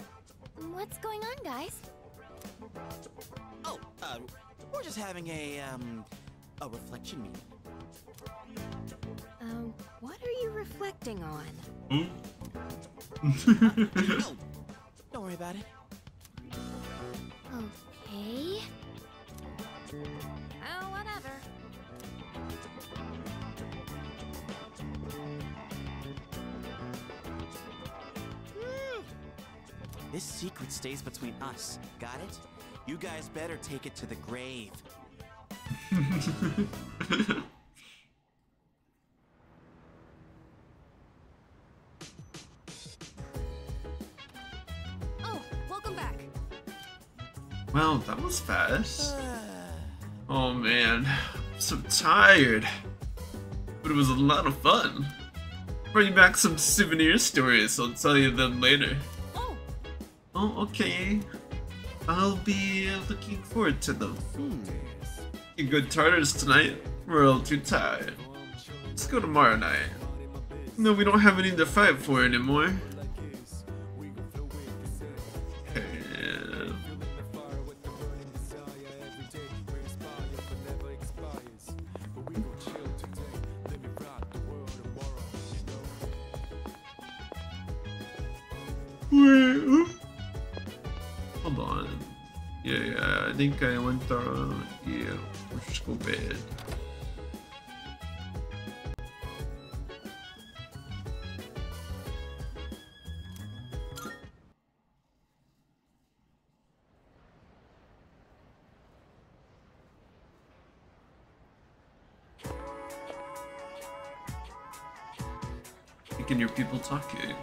What's going on, guys? Oh, uh, we're just having a, um, a reflection meeting. Um, what are you reflecting on? no, don't worry about it. This secret stays between us. Got it? You guys better take it to the grave. Oh, welcome back. Wow, that was fast. Uh. Oh man, I'm so tired. But it was a lot of fun. Bring back some souvenir stories, I'll tell you them later. Oh, okay. I'll be looking forward to them. Hmm. You good Tartarus tonight? We're all too tired. Let's go tomorrow night. No, we don't have anything to fight for anymore. Can your people talking.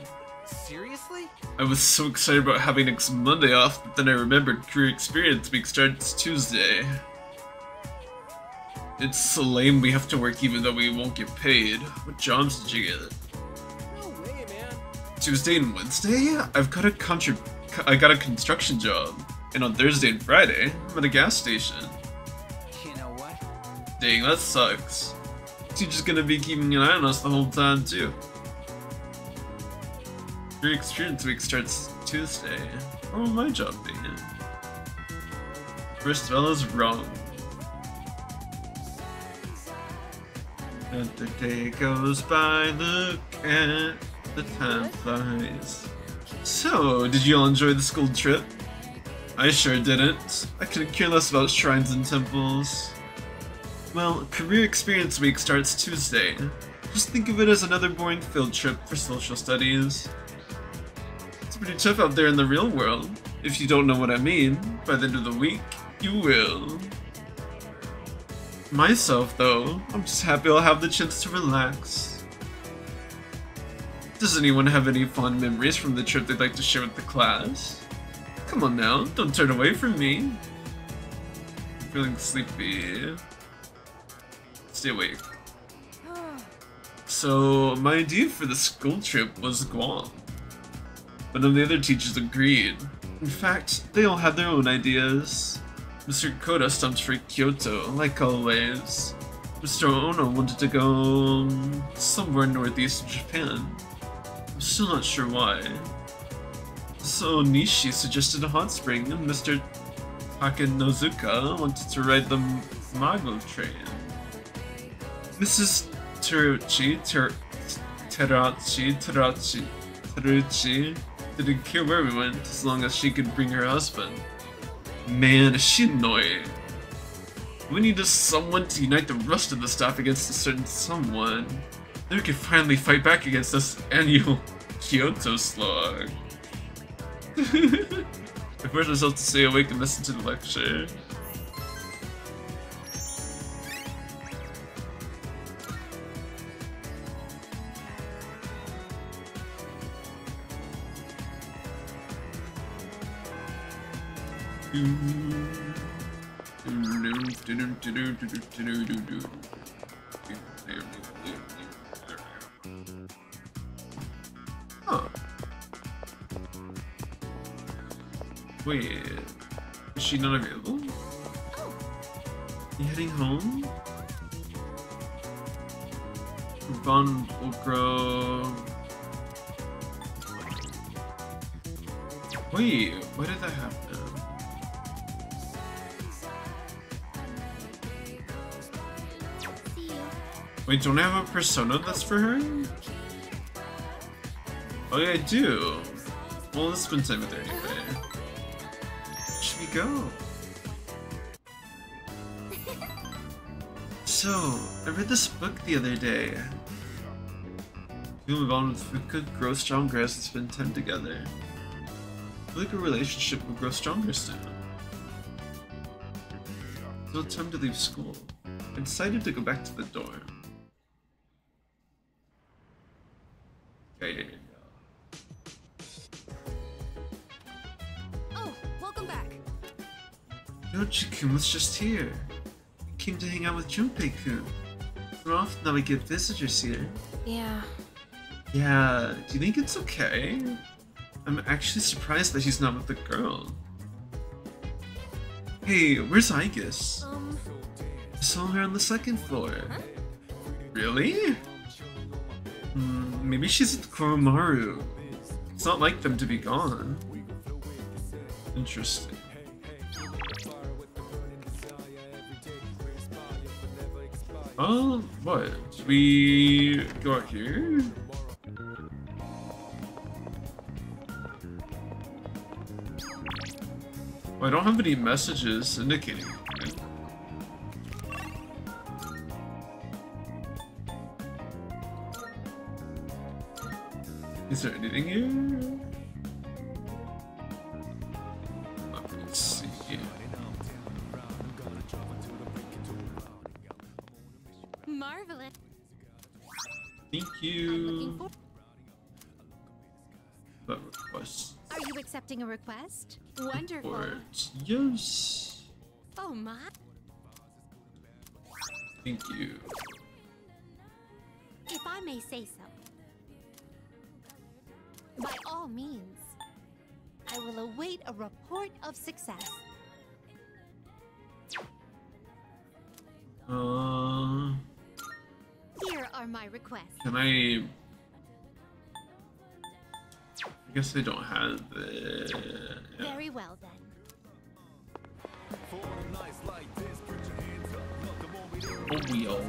Seriously? I was so excited about having next Monday off, but then I remembered career experience week starts Tuesday. It's so lame we have to work even though we won't get paid. What jobs did you get? No way, man. Tuesday and Wednesday? I've got a contra- I got a construction job. And on Thursday and Friday, I'm at a gas station. You know what? Dang, that sucks. Teacher's gonna be keeping an eye on us the whole time, too. Your experience week starts Tuesday. What will my job be? First is wrong. And the day goes by, look at the time flies. So, did you all enjoy the school trip? I sure didn't. I couldn't care less about shrines and temples. Well, Career Experience Week starts Tuesday. Just think of it as another boring field trip for social studies. It's pretty tough out there in the real world. If you don't know what I mean, by the end of the week, you will. Myself, though, I'm just happy I'll have the chance to relax. Does anyone have any fond memories from the trip they'd like to share with the class? Come on now, don't turn away from me. I'm feeling sleepy. Stay awake. So, my idea for the school trip was Guam. But none of the other teachers agreed. In fact, they all had their own ideas. Mr. Koda stumped for Kyoto, like always. Mr. Ono wanted to go um, somewhere northeast of Japan. I'm still not sure why. So Nishi suggested a hot spring, and Mr. Takenozuka wanted to ride the Mago train. Mrs. Teruchi, Ter Terachi, Terachi, Teruchi didn't care where we went as long as she could bring her husband. Man, is she annoying. We need someone to unite the rest of the staff against a certain someone. Then we can finally fight back against this annual Kyoto slog. I forced myself to stay awake and listen to the lecture. Huh. Wait, is she not available? Oh. You heading home? Will grow. Wait, why did that happen? Wait, don't I have a persona that's for her? Oh yeah, I do. Well, let's spend time with her anyway. Where should we go? So, I read this book the other day. People bond with food could grow stronger as they spend time together. I feel like a relationship will grow stronger soon. So it's time to leave school. I decided to go back to the dorm. Ryoji-kun was just here. We came to hang out with Junpei-kun. More often than we get visitors here. Yeah. Yeah, do you think it's okay? I'm actually surprised that he's not with the girl. Hey, where's Aigis? Um, I saw her on the second floor. Really? Hmm, maybe she's with Koromaru. It's not like them to be gone. Interesting. Uh, oh, what? Should we go out here? Oh, I don't have any messages indicating. Is there anything here? Wonderful. Words. Yes. Oh my. Thank you. If I may say so. By all means, I will await a report of success. Uh, Here are my requests. can I? I guess I don't have it. Yeah. Very well then. Oh, wheel.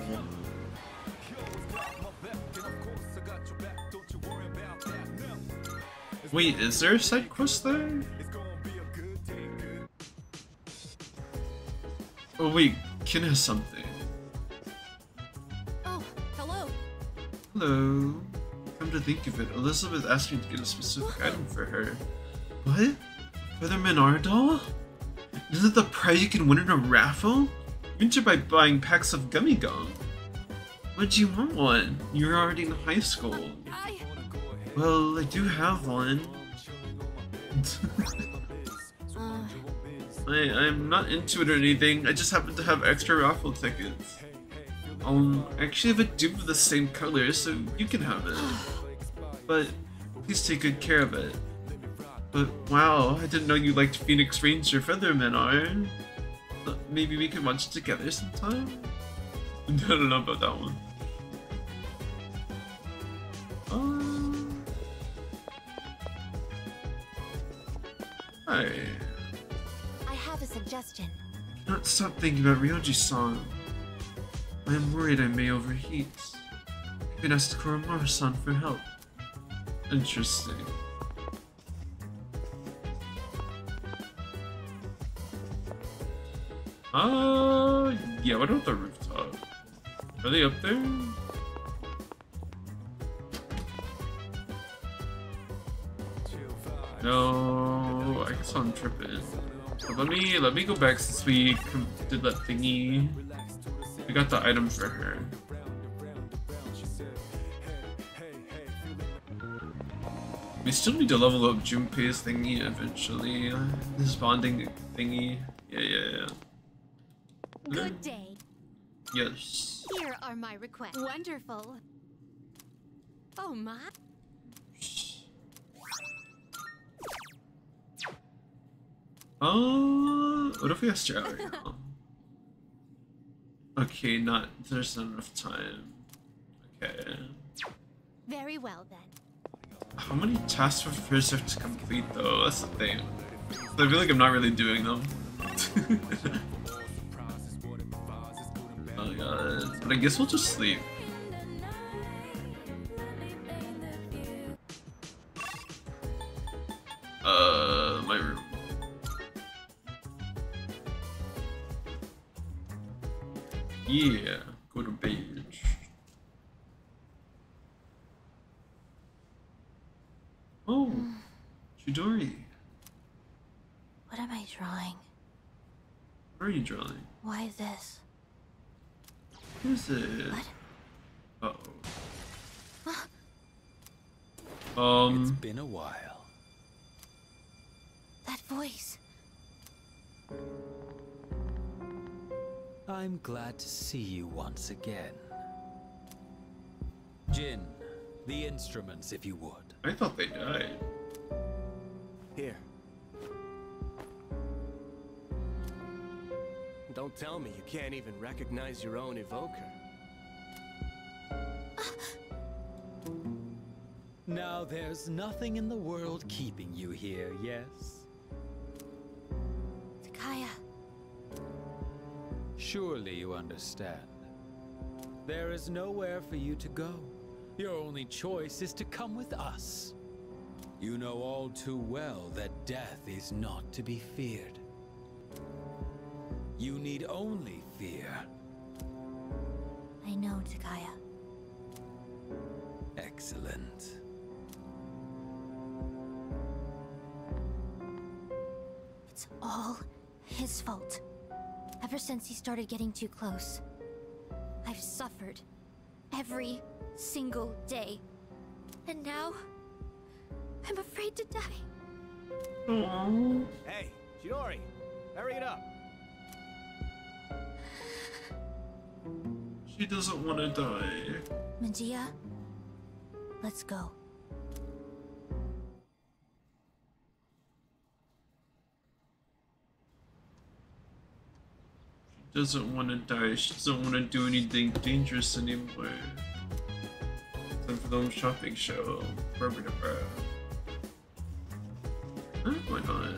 Wait, is there a side quest there? Oh wait, Ken has something. Oh, hello. Hello. Come to think of it, Elizabeth asked me to get a specific item for her. What? For the Menard doll? Isn't it the prize you can win in a raffle? Enter by buying packs of gummy gum. Do you want one? You're already in high school. I. Well, I do have one. Uh, I, I'm not into it or anything, I just happen to have extra raffle tickets. Um, I actually have a dupe of the same color, so you can have it. But please take good care of it. But wow, I didn't know you liked Phoenix Ranger Featherman R. Uh, Maybe we could watch it together sometime? I don't know about that one. Um, hi. I have a suggestion. Not stop thinking about Ryoji-san. I am worried I may overheat. I can ask Koromaru-san for help. Interesting. Uh, yeah, what about the rooftop? Are they up there? No, I guess I'm tripping. But let me let me go back since we did that thingy. We got the item for her. We still need to level up Junpei's thingy eventually. This bonding thingy. Yeah, yeah, yeah. Good day. Yes. Here are my requests. Wonderful. Oh my. Uh, what if we her right now? Okay, not there's not enough time. Okay. Very well then. How many tasks for first have to complete though? That's the thing. I feel like I'm not really doing them. oh god. But I guess we'll just sleep. Uh, my room. Yeah, go to bed. Oh, Chidori. What am I drawing? What are you drawing? Why this? Who's it? What? Uh oh. Um. It's been a while. That voice. I'm glad to see you once again. Jin, the instruments, if you would. I thought they died. Here. Don't tell me you can't even recognize your own evoker. Now there's nothing in the world keeping you here, yes? Takaya. Surely you understand. There is nowhere for you to go. Your only choice is to come with us. You know all too well that death is not to be feared. You need only fear. I know, Takaya. Excellent. It's all his fault. Ever since he started getting too close. I've suffered. Every single day. And now, I'm afraid to die. Aww. Hey, Chidori, hurry it up. She doesn't want to die. Magia, let's go. Doesn't want to die. She doesn't want to do anything dangerous anymore. Time for the home shopping show. Brr, brr, brr. Huh? Why not?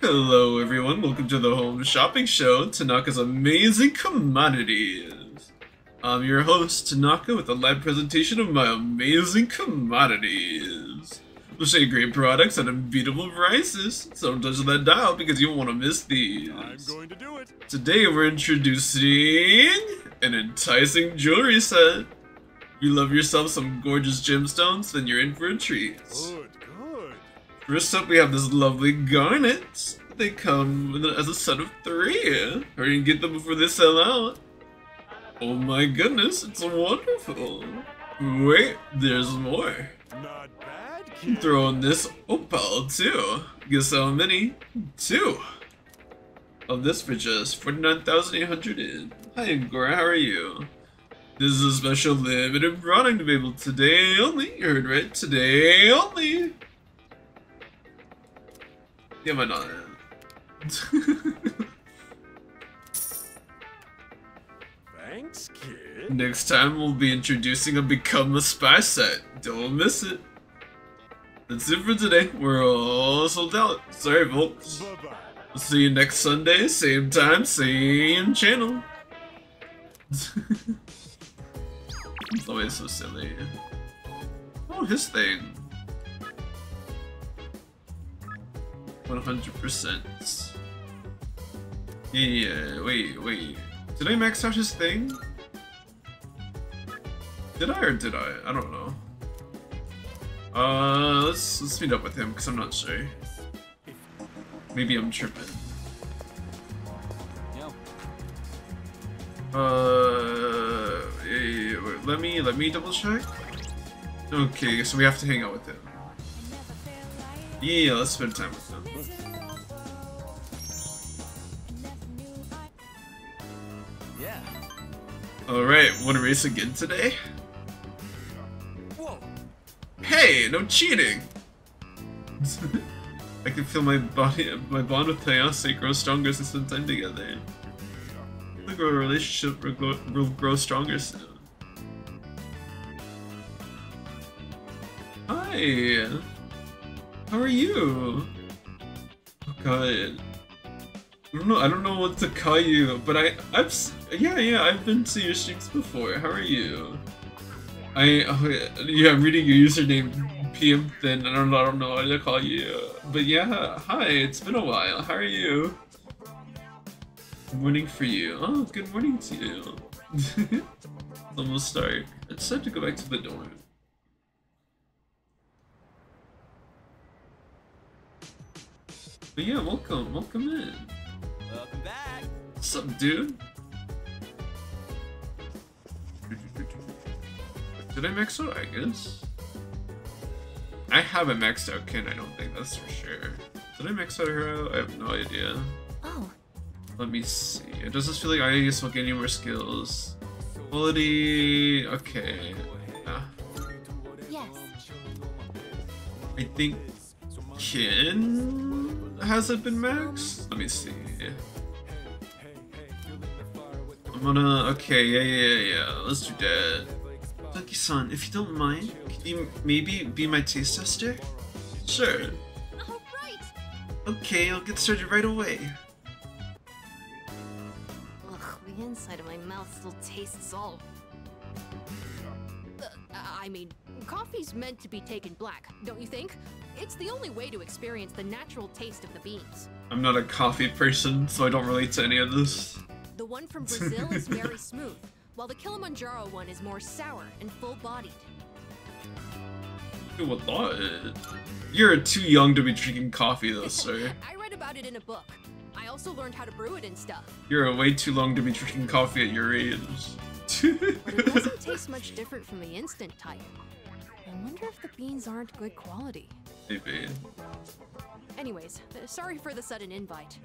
Hello everyone, welcome to the home shopping show, Tanaka's amazing commodities. I'm your host, Tanaka, with a live presentation of my amazing commodities. We'll show you great products at unbeatable prices, so don't touch that dial because you don't want to miss these. I'm going to do it. Today we're introducing an enticing jewelry set. If You love yourself some gorgeous gemstones, then you're in for a treat. Good, good. First up, we have this lovely garnet. They come as a set of three. Hurry and get them before they sell out. Oh my goodness, it's wonderful. Wait, there's more. Not bad, Throw in this opal too. Guess how many? Two. Of this for just 49,800 in. Hi Angora, how are you? This is a special limited product available today only. You heard right, today only. Yeah, why not? Next time we'll be introducing a Become a Spy set. Don't miss it. That's it for today. We're all sold out. Sorry, folks. See you next Sunday, same time, same channel. it's always so silly. Oh, his thing. 100%. Yeah, yeah, wait, wait. Did I max out his thing? Did I or did I? I don't know. Uh, let's let's meet up with him because I'm not sure. Maybe I'm tripping. Uh, eh, let me let me double check. Okay, so we have to hang out with him. Yeah, let's spend time with him. Yeah. All right, want to race again today? Hey, no cheating! I can feel my body, my bond with Tayase grow stronger since spend time together. I think our relationship will grow, will grow stronger soon. Hi! How are you? Oh god. I don't know, I don't know what to call you, but I, I've, yeah, yeah, I've been to your streams before. How are you? I, oh, yeah, I'm reading your username, PM Thin, I don't, I don't know what to call you. Uh, but yeah, hi, it's been a while. How are you? Good morning for you. Oh, good morning to you. almost dark. It's time to go back to the dorm. But yeah, welcome, welcome in. Welcome back. What's up, dude? Did I max out? I guess. I haven't maxed out Ken, I don't think, that's for sure. Did I max out her? I have no idea. Oh, Let me see. It Does this feel like I will get any more skills? Quality. Okay. Ah, yes. I think Ken hasn't been maxed. Let me see. I'm gonna. Okay, yeah, yeah, yeah. yeah. Let's do that. Dunky-san, if you don't mind, can you maybe be my taste tester? Sure. Okay, I'll get started right away. Ugh, the inside of my mouth still tastes all. Uh, I mean, coffee's meant to be taken black, don't you think? It's the only way to experience the natural taste of the beans. I'm not a coffee person, so I don't relate to any of this. The one from Brazil is very smooth, while the Kilimanjaro one is more sour and full-bodied. Who would thought it? You're too young to be drinking coffee, though, sir. I read about it in a book. I also learned how to brew it and stuff. You're way too long to be drinking coffee at your age. But it doesn't taste much different from the instant type. I wonder if the beans aren't good quality. Maybe. Anyways, sorry for the sudden invite.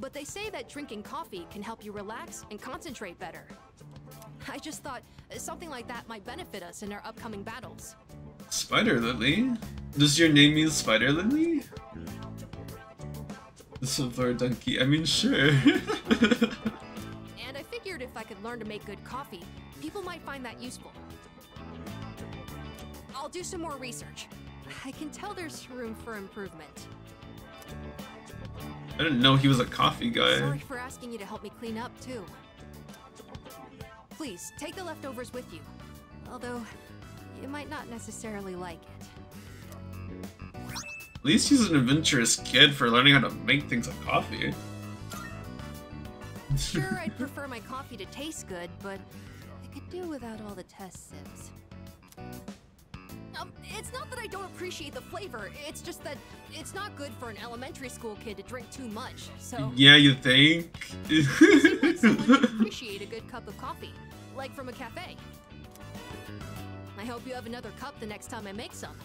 But they say that drinking coffee can help you relax and concentrate better. I just thought uh, something like that might benefit us in our upcoming battles. Spider Lily? Does your name mean Spider Lily? The Silver Donkey. I mean, sure. And I figured if I could learn to make good coffee, people might find that useful. I'll do some more research. I can tell there's room for improvement. I didn't know he was a coffee guy. Sorry for asking you to help me clean up, too. Please, take the leftovers with you. Although, you might not necessarily like it. At least he's an adventurous kid for learning how to make things like coffee. Sure, I'd prefer my coffee to taste good, but I could do without all the test sips. Um, it's not that I don't appreciate the flavor, it's just that it's not good for an elementary school kid to drink too much, so... Yeah, you think? Someone appreciate a good cup of coffee, like from a cafe. I hope you have another cup the next time I make some.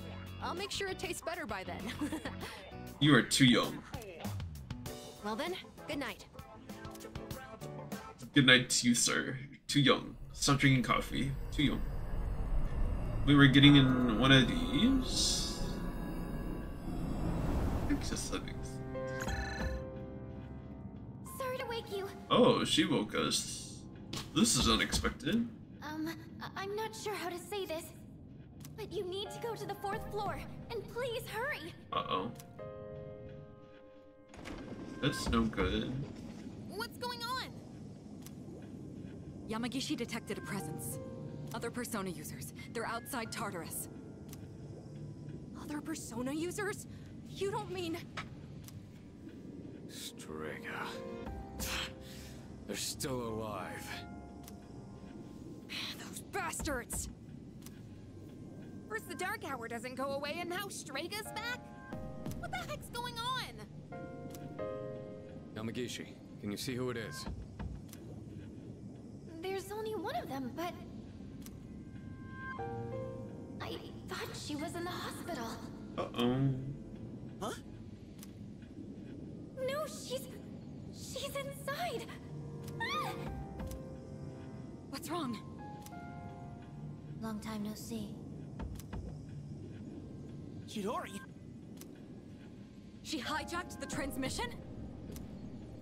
I'll make sure it tastes better by then. you are too young. well then, good night. Good night to you, sir. Too young. Stop drinking coffee. Too young. We were getting in one of these. Access settings. Sorry to wake you. Oh, she woke us. This is unexpected. Um, I- I'm not sure how to say this, but you need to go to the fourth floor, and please hurry. Uh-oh. That's no good. What's going on? Yamagishi detected a presence. Other Persona users. They're outside Tartarus. Other Persona users? You don't mean... Strega. They're still alive. Those bastards! First the Dark Hour doesn't go away, and now Strega's back? What the heck's going on? Yamagishi, can you see who it is? There's only one of them, but... I thought she was in the hospital. Uh-oh. Huh? No, she's... she's inside! Ah! What's wrong? Long time no see. Chidori? She hijacked the transmission?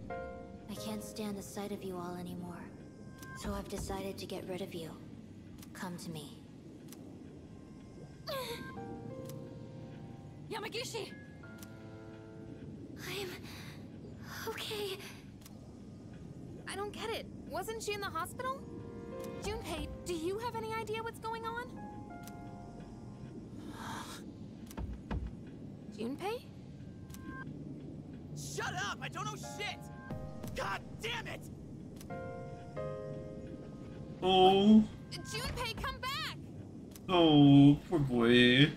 I can't stand the sight of you all anymore. So I've decided to get rid of you. Come to me. Yamagishi! I'm... okay. I don't get it. Wasn't she in the hospital? Junpei, do you have any idea what's going on? Junpei? Shut up! I don't know shit! God damn it! Oh. Junpei, come back! Oh, poor boy.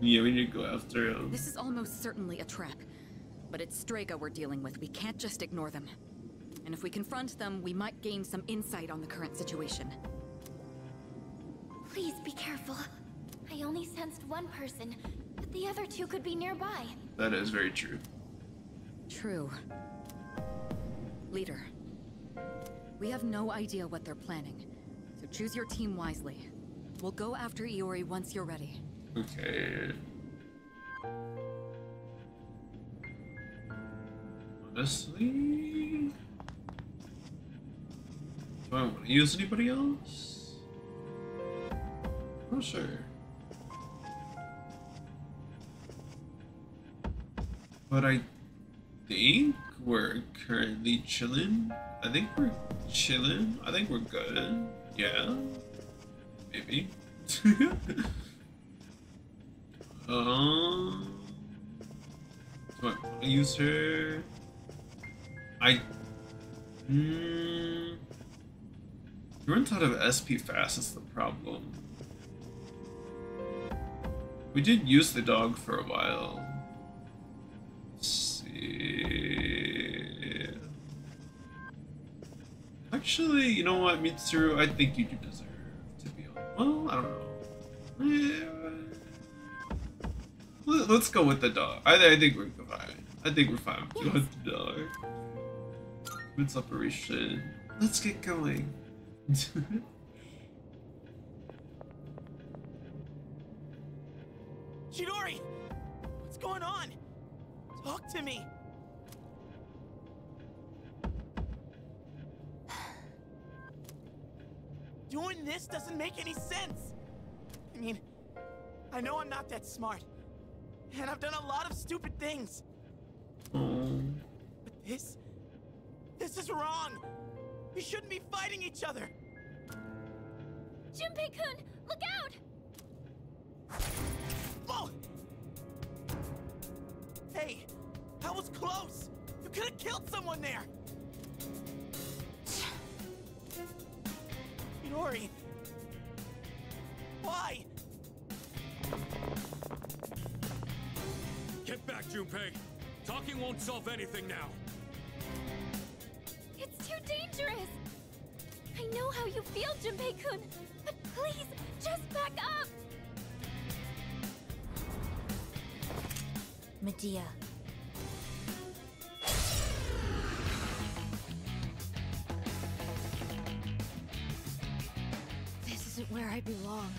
Yeah, we need to go after him. This is almost certainly a trap. But it's Strega we're dealing with. We can't just ignore them. And if we confront them, we might gain some insight on the current situation. Please be careful. I only sensed one person, but the other two could be nearby. That is very true. True. Leader. We have no idea what they're planning, so choose your team wisely. We'll go after Iori once you're ready. Okay. Honestly... Do I want to use anybody else? Not sure. But I think we're currently chilling. I think we're chilling. I think we're good. Yeah. Maybe. um. Do I want to use her? I. We runs out of SP fast is the problem. We did use the dog for a while. Actually, you know what, Mitsuru? I think you do deserve to be on. Well, I don't know. Yeah. Let's go with the dog. I, I think we're fine. I think we're fine yes. with the dog. It's operation. Let's get going. Chidori! What's going on? Talk to me! Doing this doesn't make any sense! I mean, I know I'm not that smart. And I've done a lot of stupid things. Mm. But this... This is wrong! We shouldn't be fighting each other! Junpei-kun, look out! Whoa! Hey, that was close! You could have killed someone there! Minori! Why? Get back, Junpei! Talking won't solve anything now! It's too dangerous! I know how you feel, Junpei-kun, but please, just back up! Medea. I belong.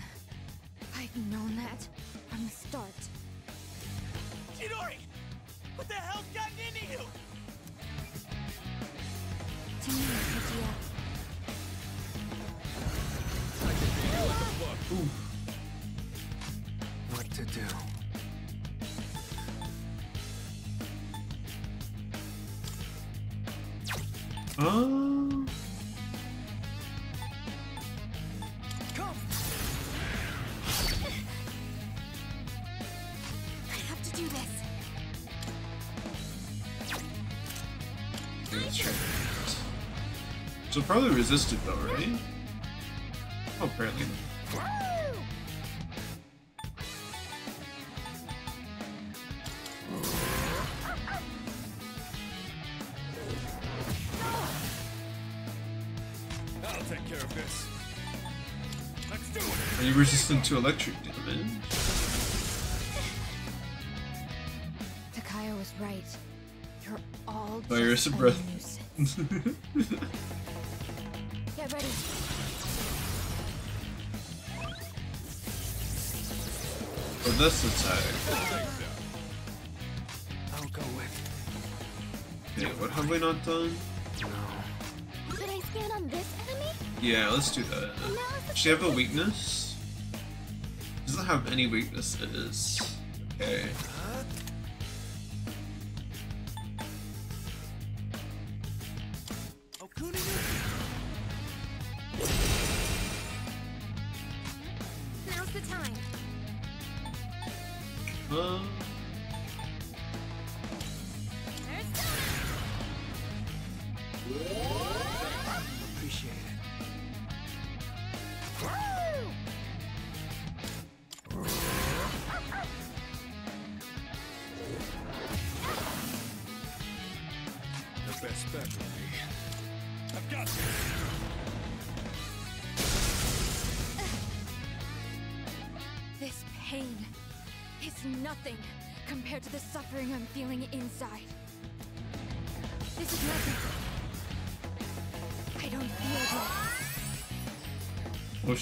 I've known that from the start. Chidori! What the hell's gotten into you? To me, Medea. What to do? Oh. She'll probably resist it though, right? Oh, apparently. I'll take care of this. Let's do it! Are you resistant to electric damage? Takaya was right. You're all oh, Virus just of a breath. nuisance. Get ready. For this attack. I'll go with. Okay, what have we not done? Should I scan on this enemy? Yeah, let's do that. Does she have a weakness? Doesn't have any weaknesses. Okay.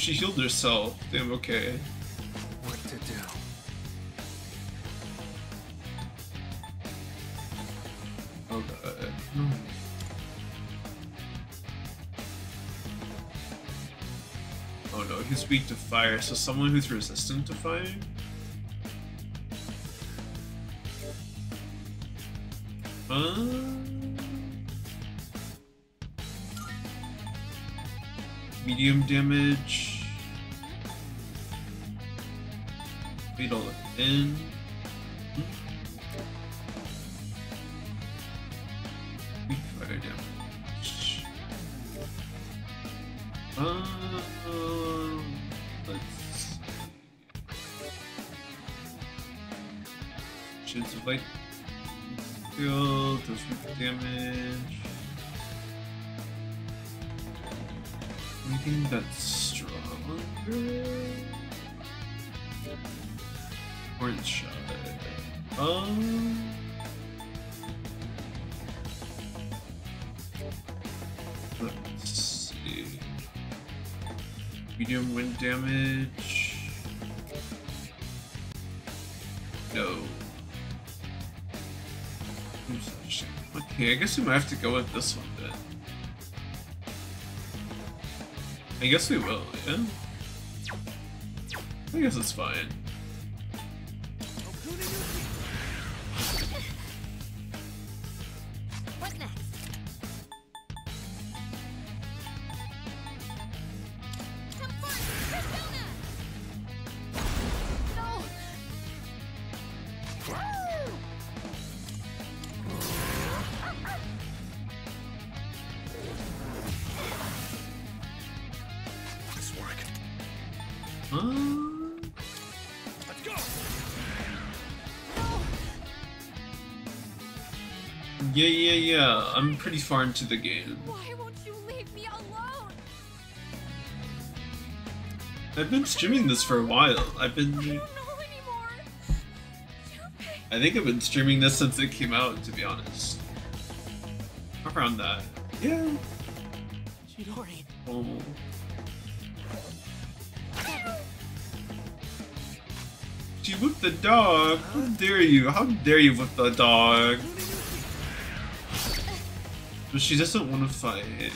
She healed herself. Damn, okay. What to do? Oh god. Oh no, he's weak to fire, so someone who's resistant to fire? Uh... Medium damage. In. We might have to go with this one then. I guess we will, yeah? I guess it's fine. Yeah, yeah, yeah. I'm pretty far into the game. Why won't you leave me alone? I've been streaming this for a while. I've been. I don't know anymore. I think I've been streaming this since it came out, to be honest. Around that. Yeah. Chidori. Oh. She whipped the dog. How dare you? How dare you whip the dog? But she doesn't want to fight. him.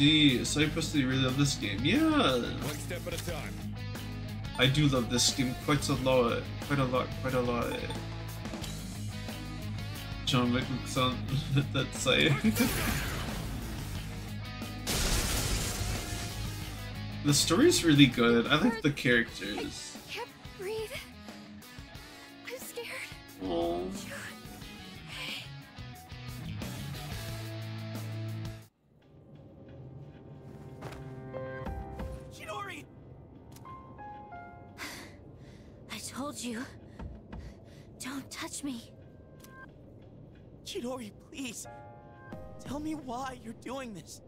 See, Cypress, you really love this game. Yeah, One step at a time. I do love this game quite a lot. Quite a lot, quite a lot. John Wick looks on that side. the story's really good. I like the characters. Can't breathe. I'm scared. Oh. Chidori! I told you. Don't touch me. Chidori, please. Tell me why you're doing this.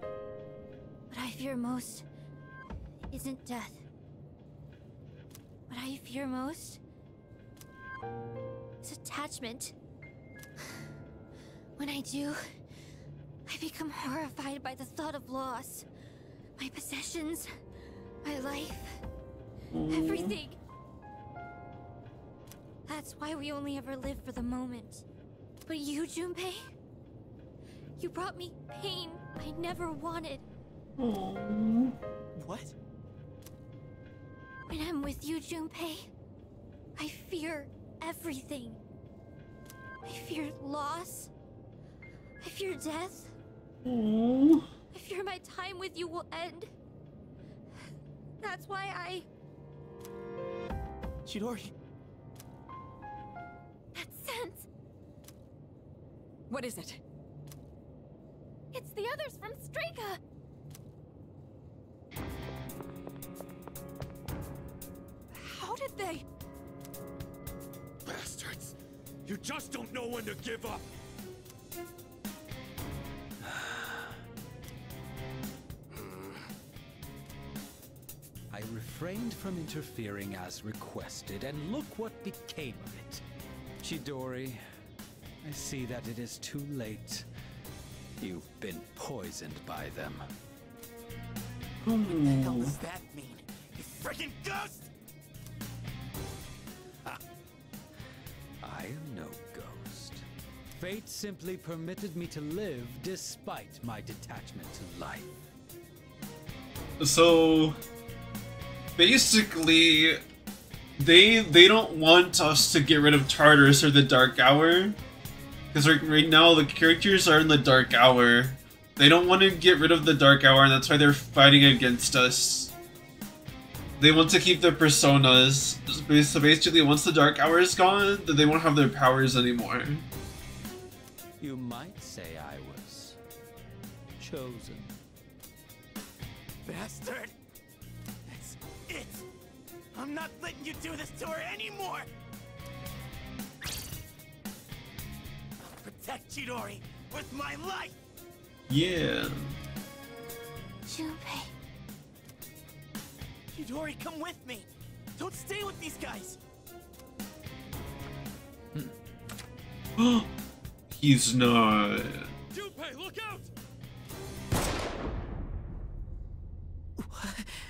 What I fear most isn't death. What I fear most is attachment. When I do, I become horrified by the thought of loss. My possessions, my life, everything. That's why we only ever live for the moment. But you, Junpei, you brought me pain I never wanted. What? When I'm with you, Junpei, I fear everything. I fear loss. I fear death. I fear my time with you will end. That's why I. Chidori. That sense. What is it? It's the others from Strega. How did they? Bastards. You just don't know when to give up. I refrained from interfering as requested, and look what became of it. Chidori, I see that it is too late. You've been poisoned by them. What the hmm. hell does that mean? You freaking ghost! I am no ghost. Fate simply permitted me to live despite my detachment to life. So basically they they don't want us to get rid of Tartarus or the Dark Hour. Because right, right now the characters are in the Dark Hour. They don't want to get rid of the Dark Hour and that's why they're fighting against us. They want to keep their personas. So basically once the Dark Hour is gone, then they won't have their powers anymore. You might say I was chosen. bastard! That's it! I'm not letting you do this to her anymore! Protect Chidori with my life! Yeah. Junpei. Chidori, come with me! Don't stay with these guys! Hmm. He's not. Junpei, look out! Junpei.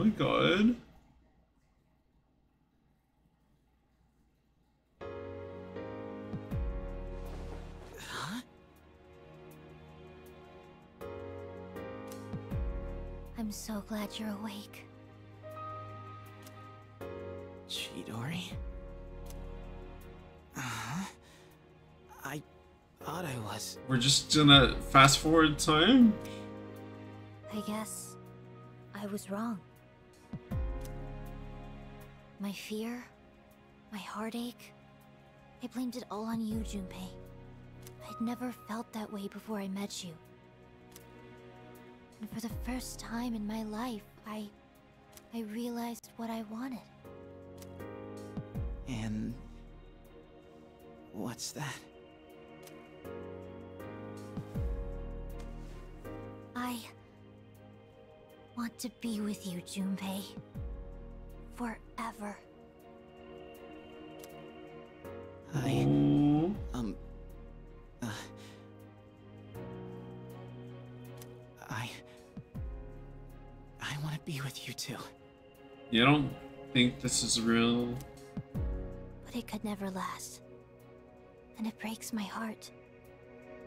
my god. I'm so glad you're awake. Chidori? Uh-huh. I thought I was. We're just gonna fast forward time? I guess I was wrong. My fear, my heartache, I blamed it all on you, Junpei. I'd never felt that way before I met you. And for the first time in my life, I... I realized what I wanted. And. What's that? I... want to be with you, Junpei. Forever. I. Um. Uh, I. I want to be with you too. You don't think this is real? But it could never last. And it breaks my heart.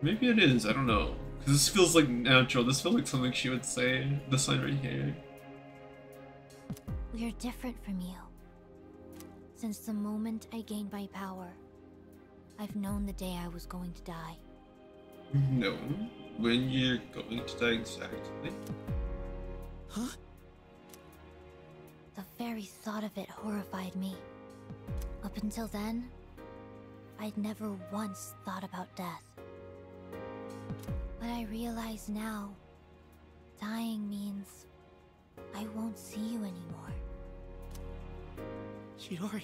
Maybe it is, I don't know. Because this feels like natural. This feels like something she would say. The sign right here. We're different from you. Since the moment I gained my power, I've known the day I was going to die. No. When you're going to die exactly. Huh? The very thought of it horrified me. Up until then, I'd never once thought about death. But I realize now, dying means I won't see you anymore. Chidori.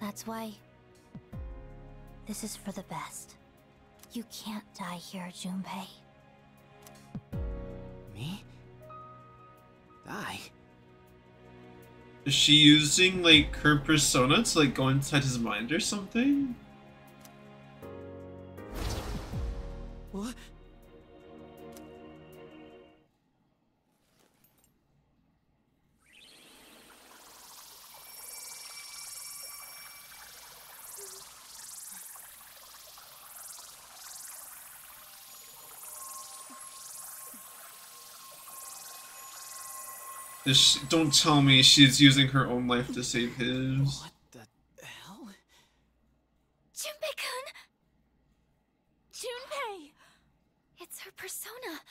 That's why this is for the best. You can't die here, Junpei. Me? Die? Is she using like her persona to like go inside his mind or something? Is she, don't tell me she's using her own life to save his. What the hell? Junpei-kun! Junpei! It's her persona.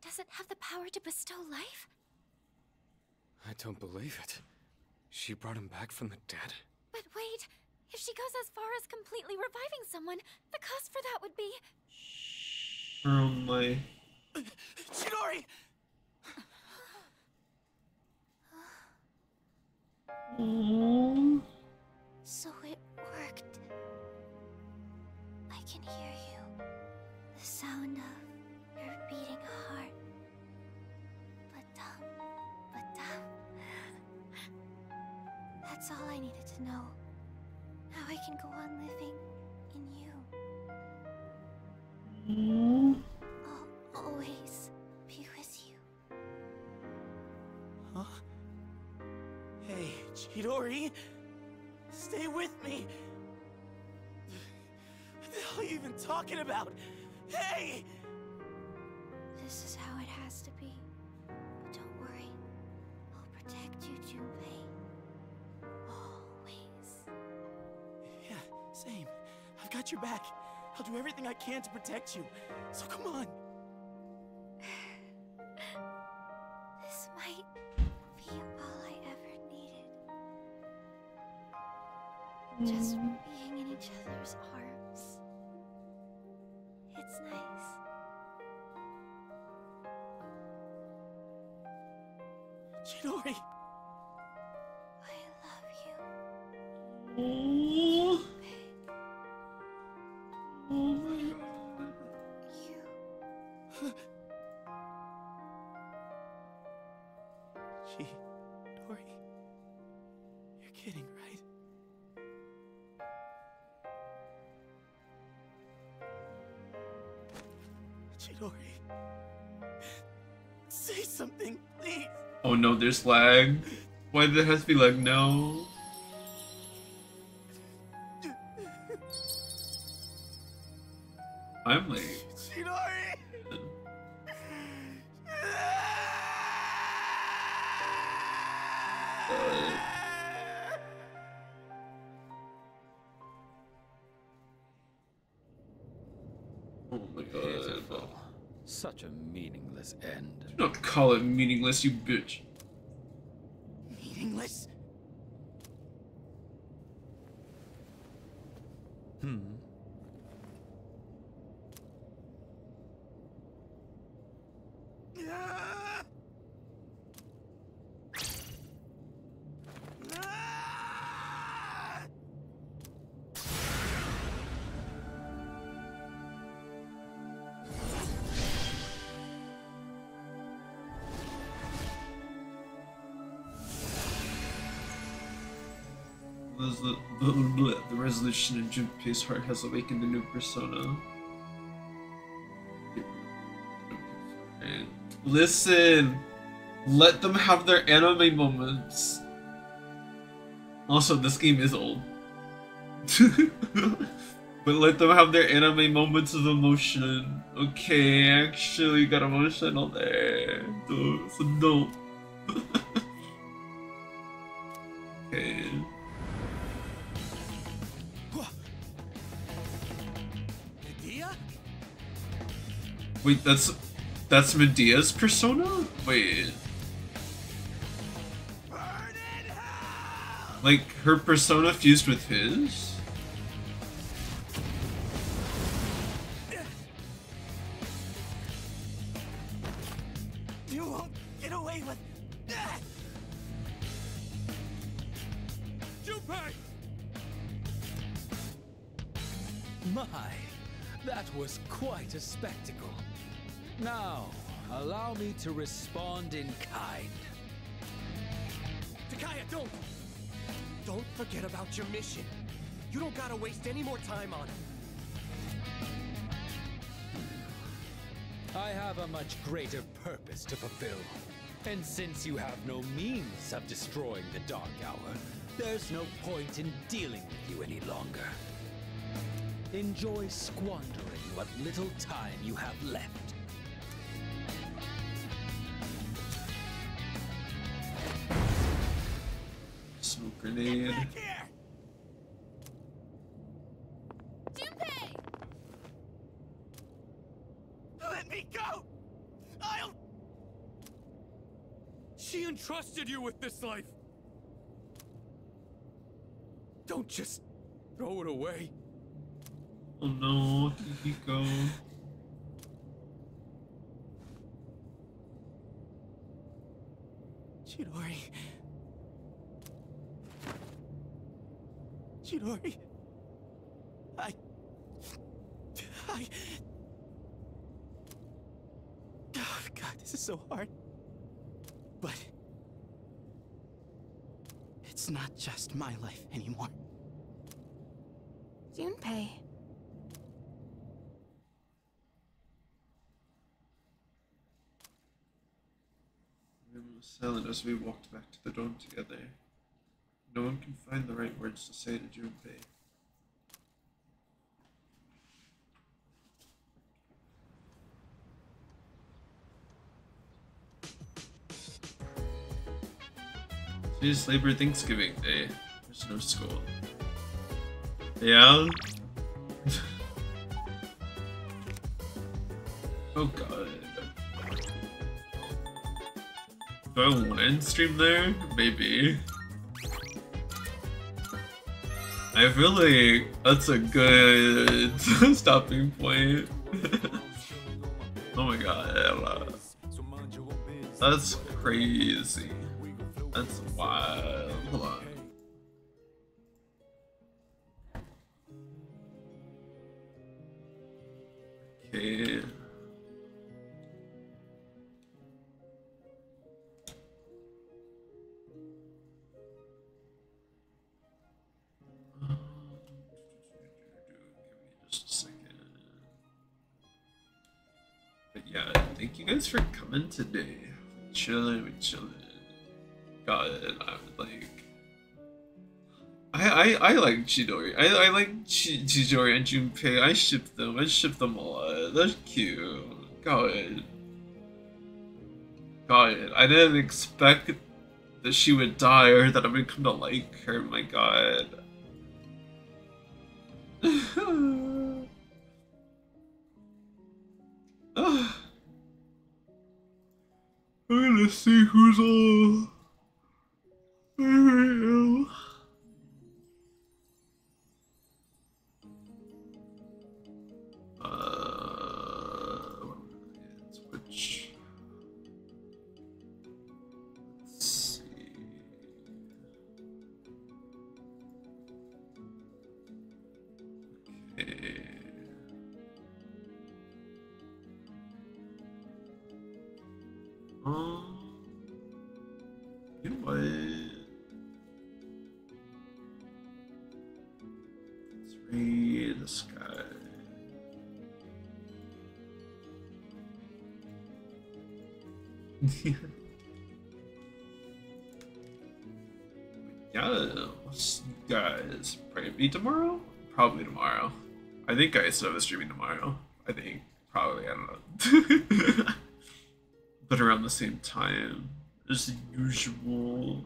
Does it have the power to bestow life? I don't believe it. She brought him back from the dead? But wait, if she goes as far as completely reviving someone, the cost for that would be... Her own life. you. So come on. This might be all I ever needed. Mm. Just being in each other's arms. It's nice. Chidori! Chidori. Say something, please. Oh no, there's lag. Why did it have to be like no? I'm late. Chidori! Oh my god. Pitiful. Such a meaningless end. Do not call it meaningless, you bitch. Resolution in Junpei's heart has awakened a new persona. Listen! Let them have their anime moments. Also, this game is old. but let them have their anime moments of emotion. Okay, actually got emotional there. So no. Wait, that's that's Medea's persona? Wait. Like her persona fused with his? Don't! Don't forget about your mission. You don't gotta waste any more time on it. I have a much greater purpose to fulfill. And since you have no means of destroying the Dark Hour, there's no point in dealing with you any longer. Enjoy squandering what little time you have left. Grenade. Junpei! Let me go! I'll. She entrusted you with this life. Don't just throw it away. Oh no, Hiko. Chidori. Chidori. I. I. Oh, God, this is so hard. But. It's not just my life anymore. Junpei. Everyone was silent as we walked back to the dorm together. No one can find the right words to say to Junpei. Today's Labor Thanksgiving Day. There's no school. Yeah? oh god. Do I want to stream there? Maybe. I really, that's a good stopping point. oh my god, that's crazy. That's wild. Coming today. Chilling, we chilling. God, I'm like. I, I, I like Chidori. I, I like Ch Chidori and Junpei. I ship them. I ship them a lot. They're cute. God. God, I didn't expect that she would die or that I would come to like her. My God. Gonna see who's all. Probably tomorrow? Probably tomorrow. I think I still have a streaming tomorrow. I think. Probably, I don't know. but around the same time as usual.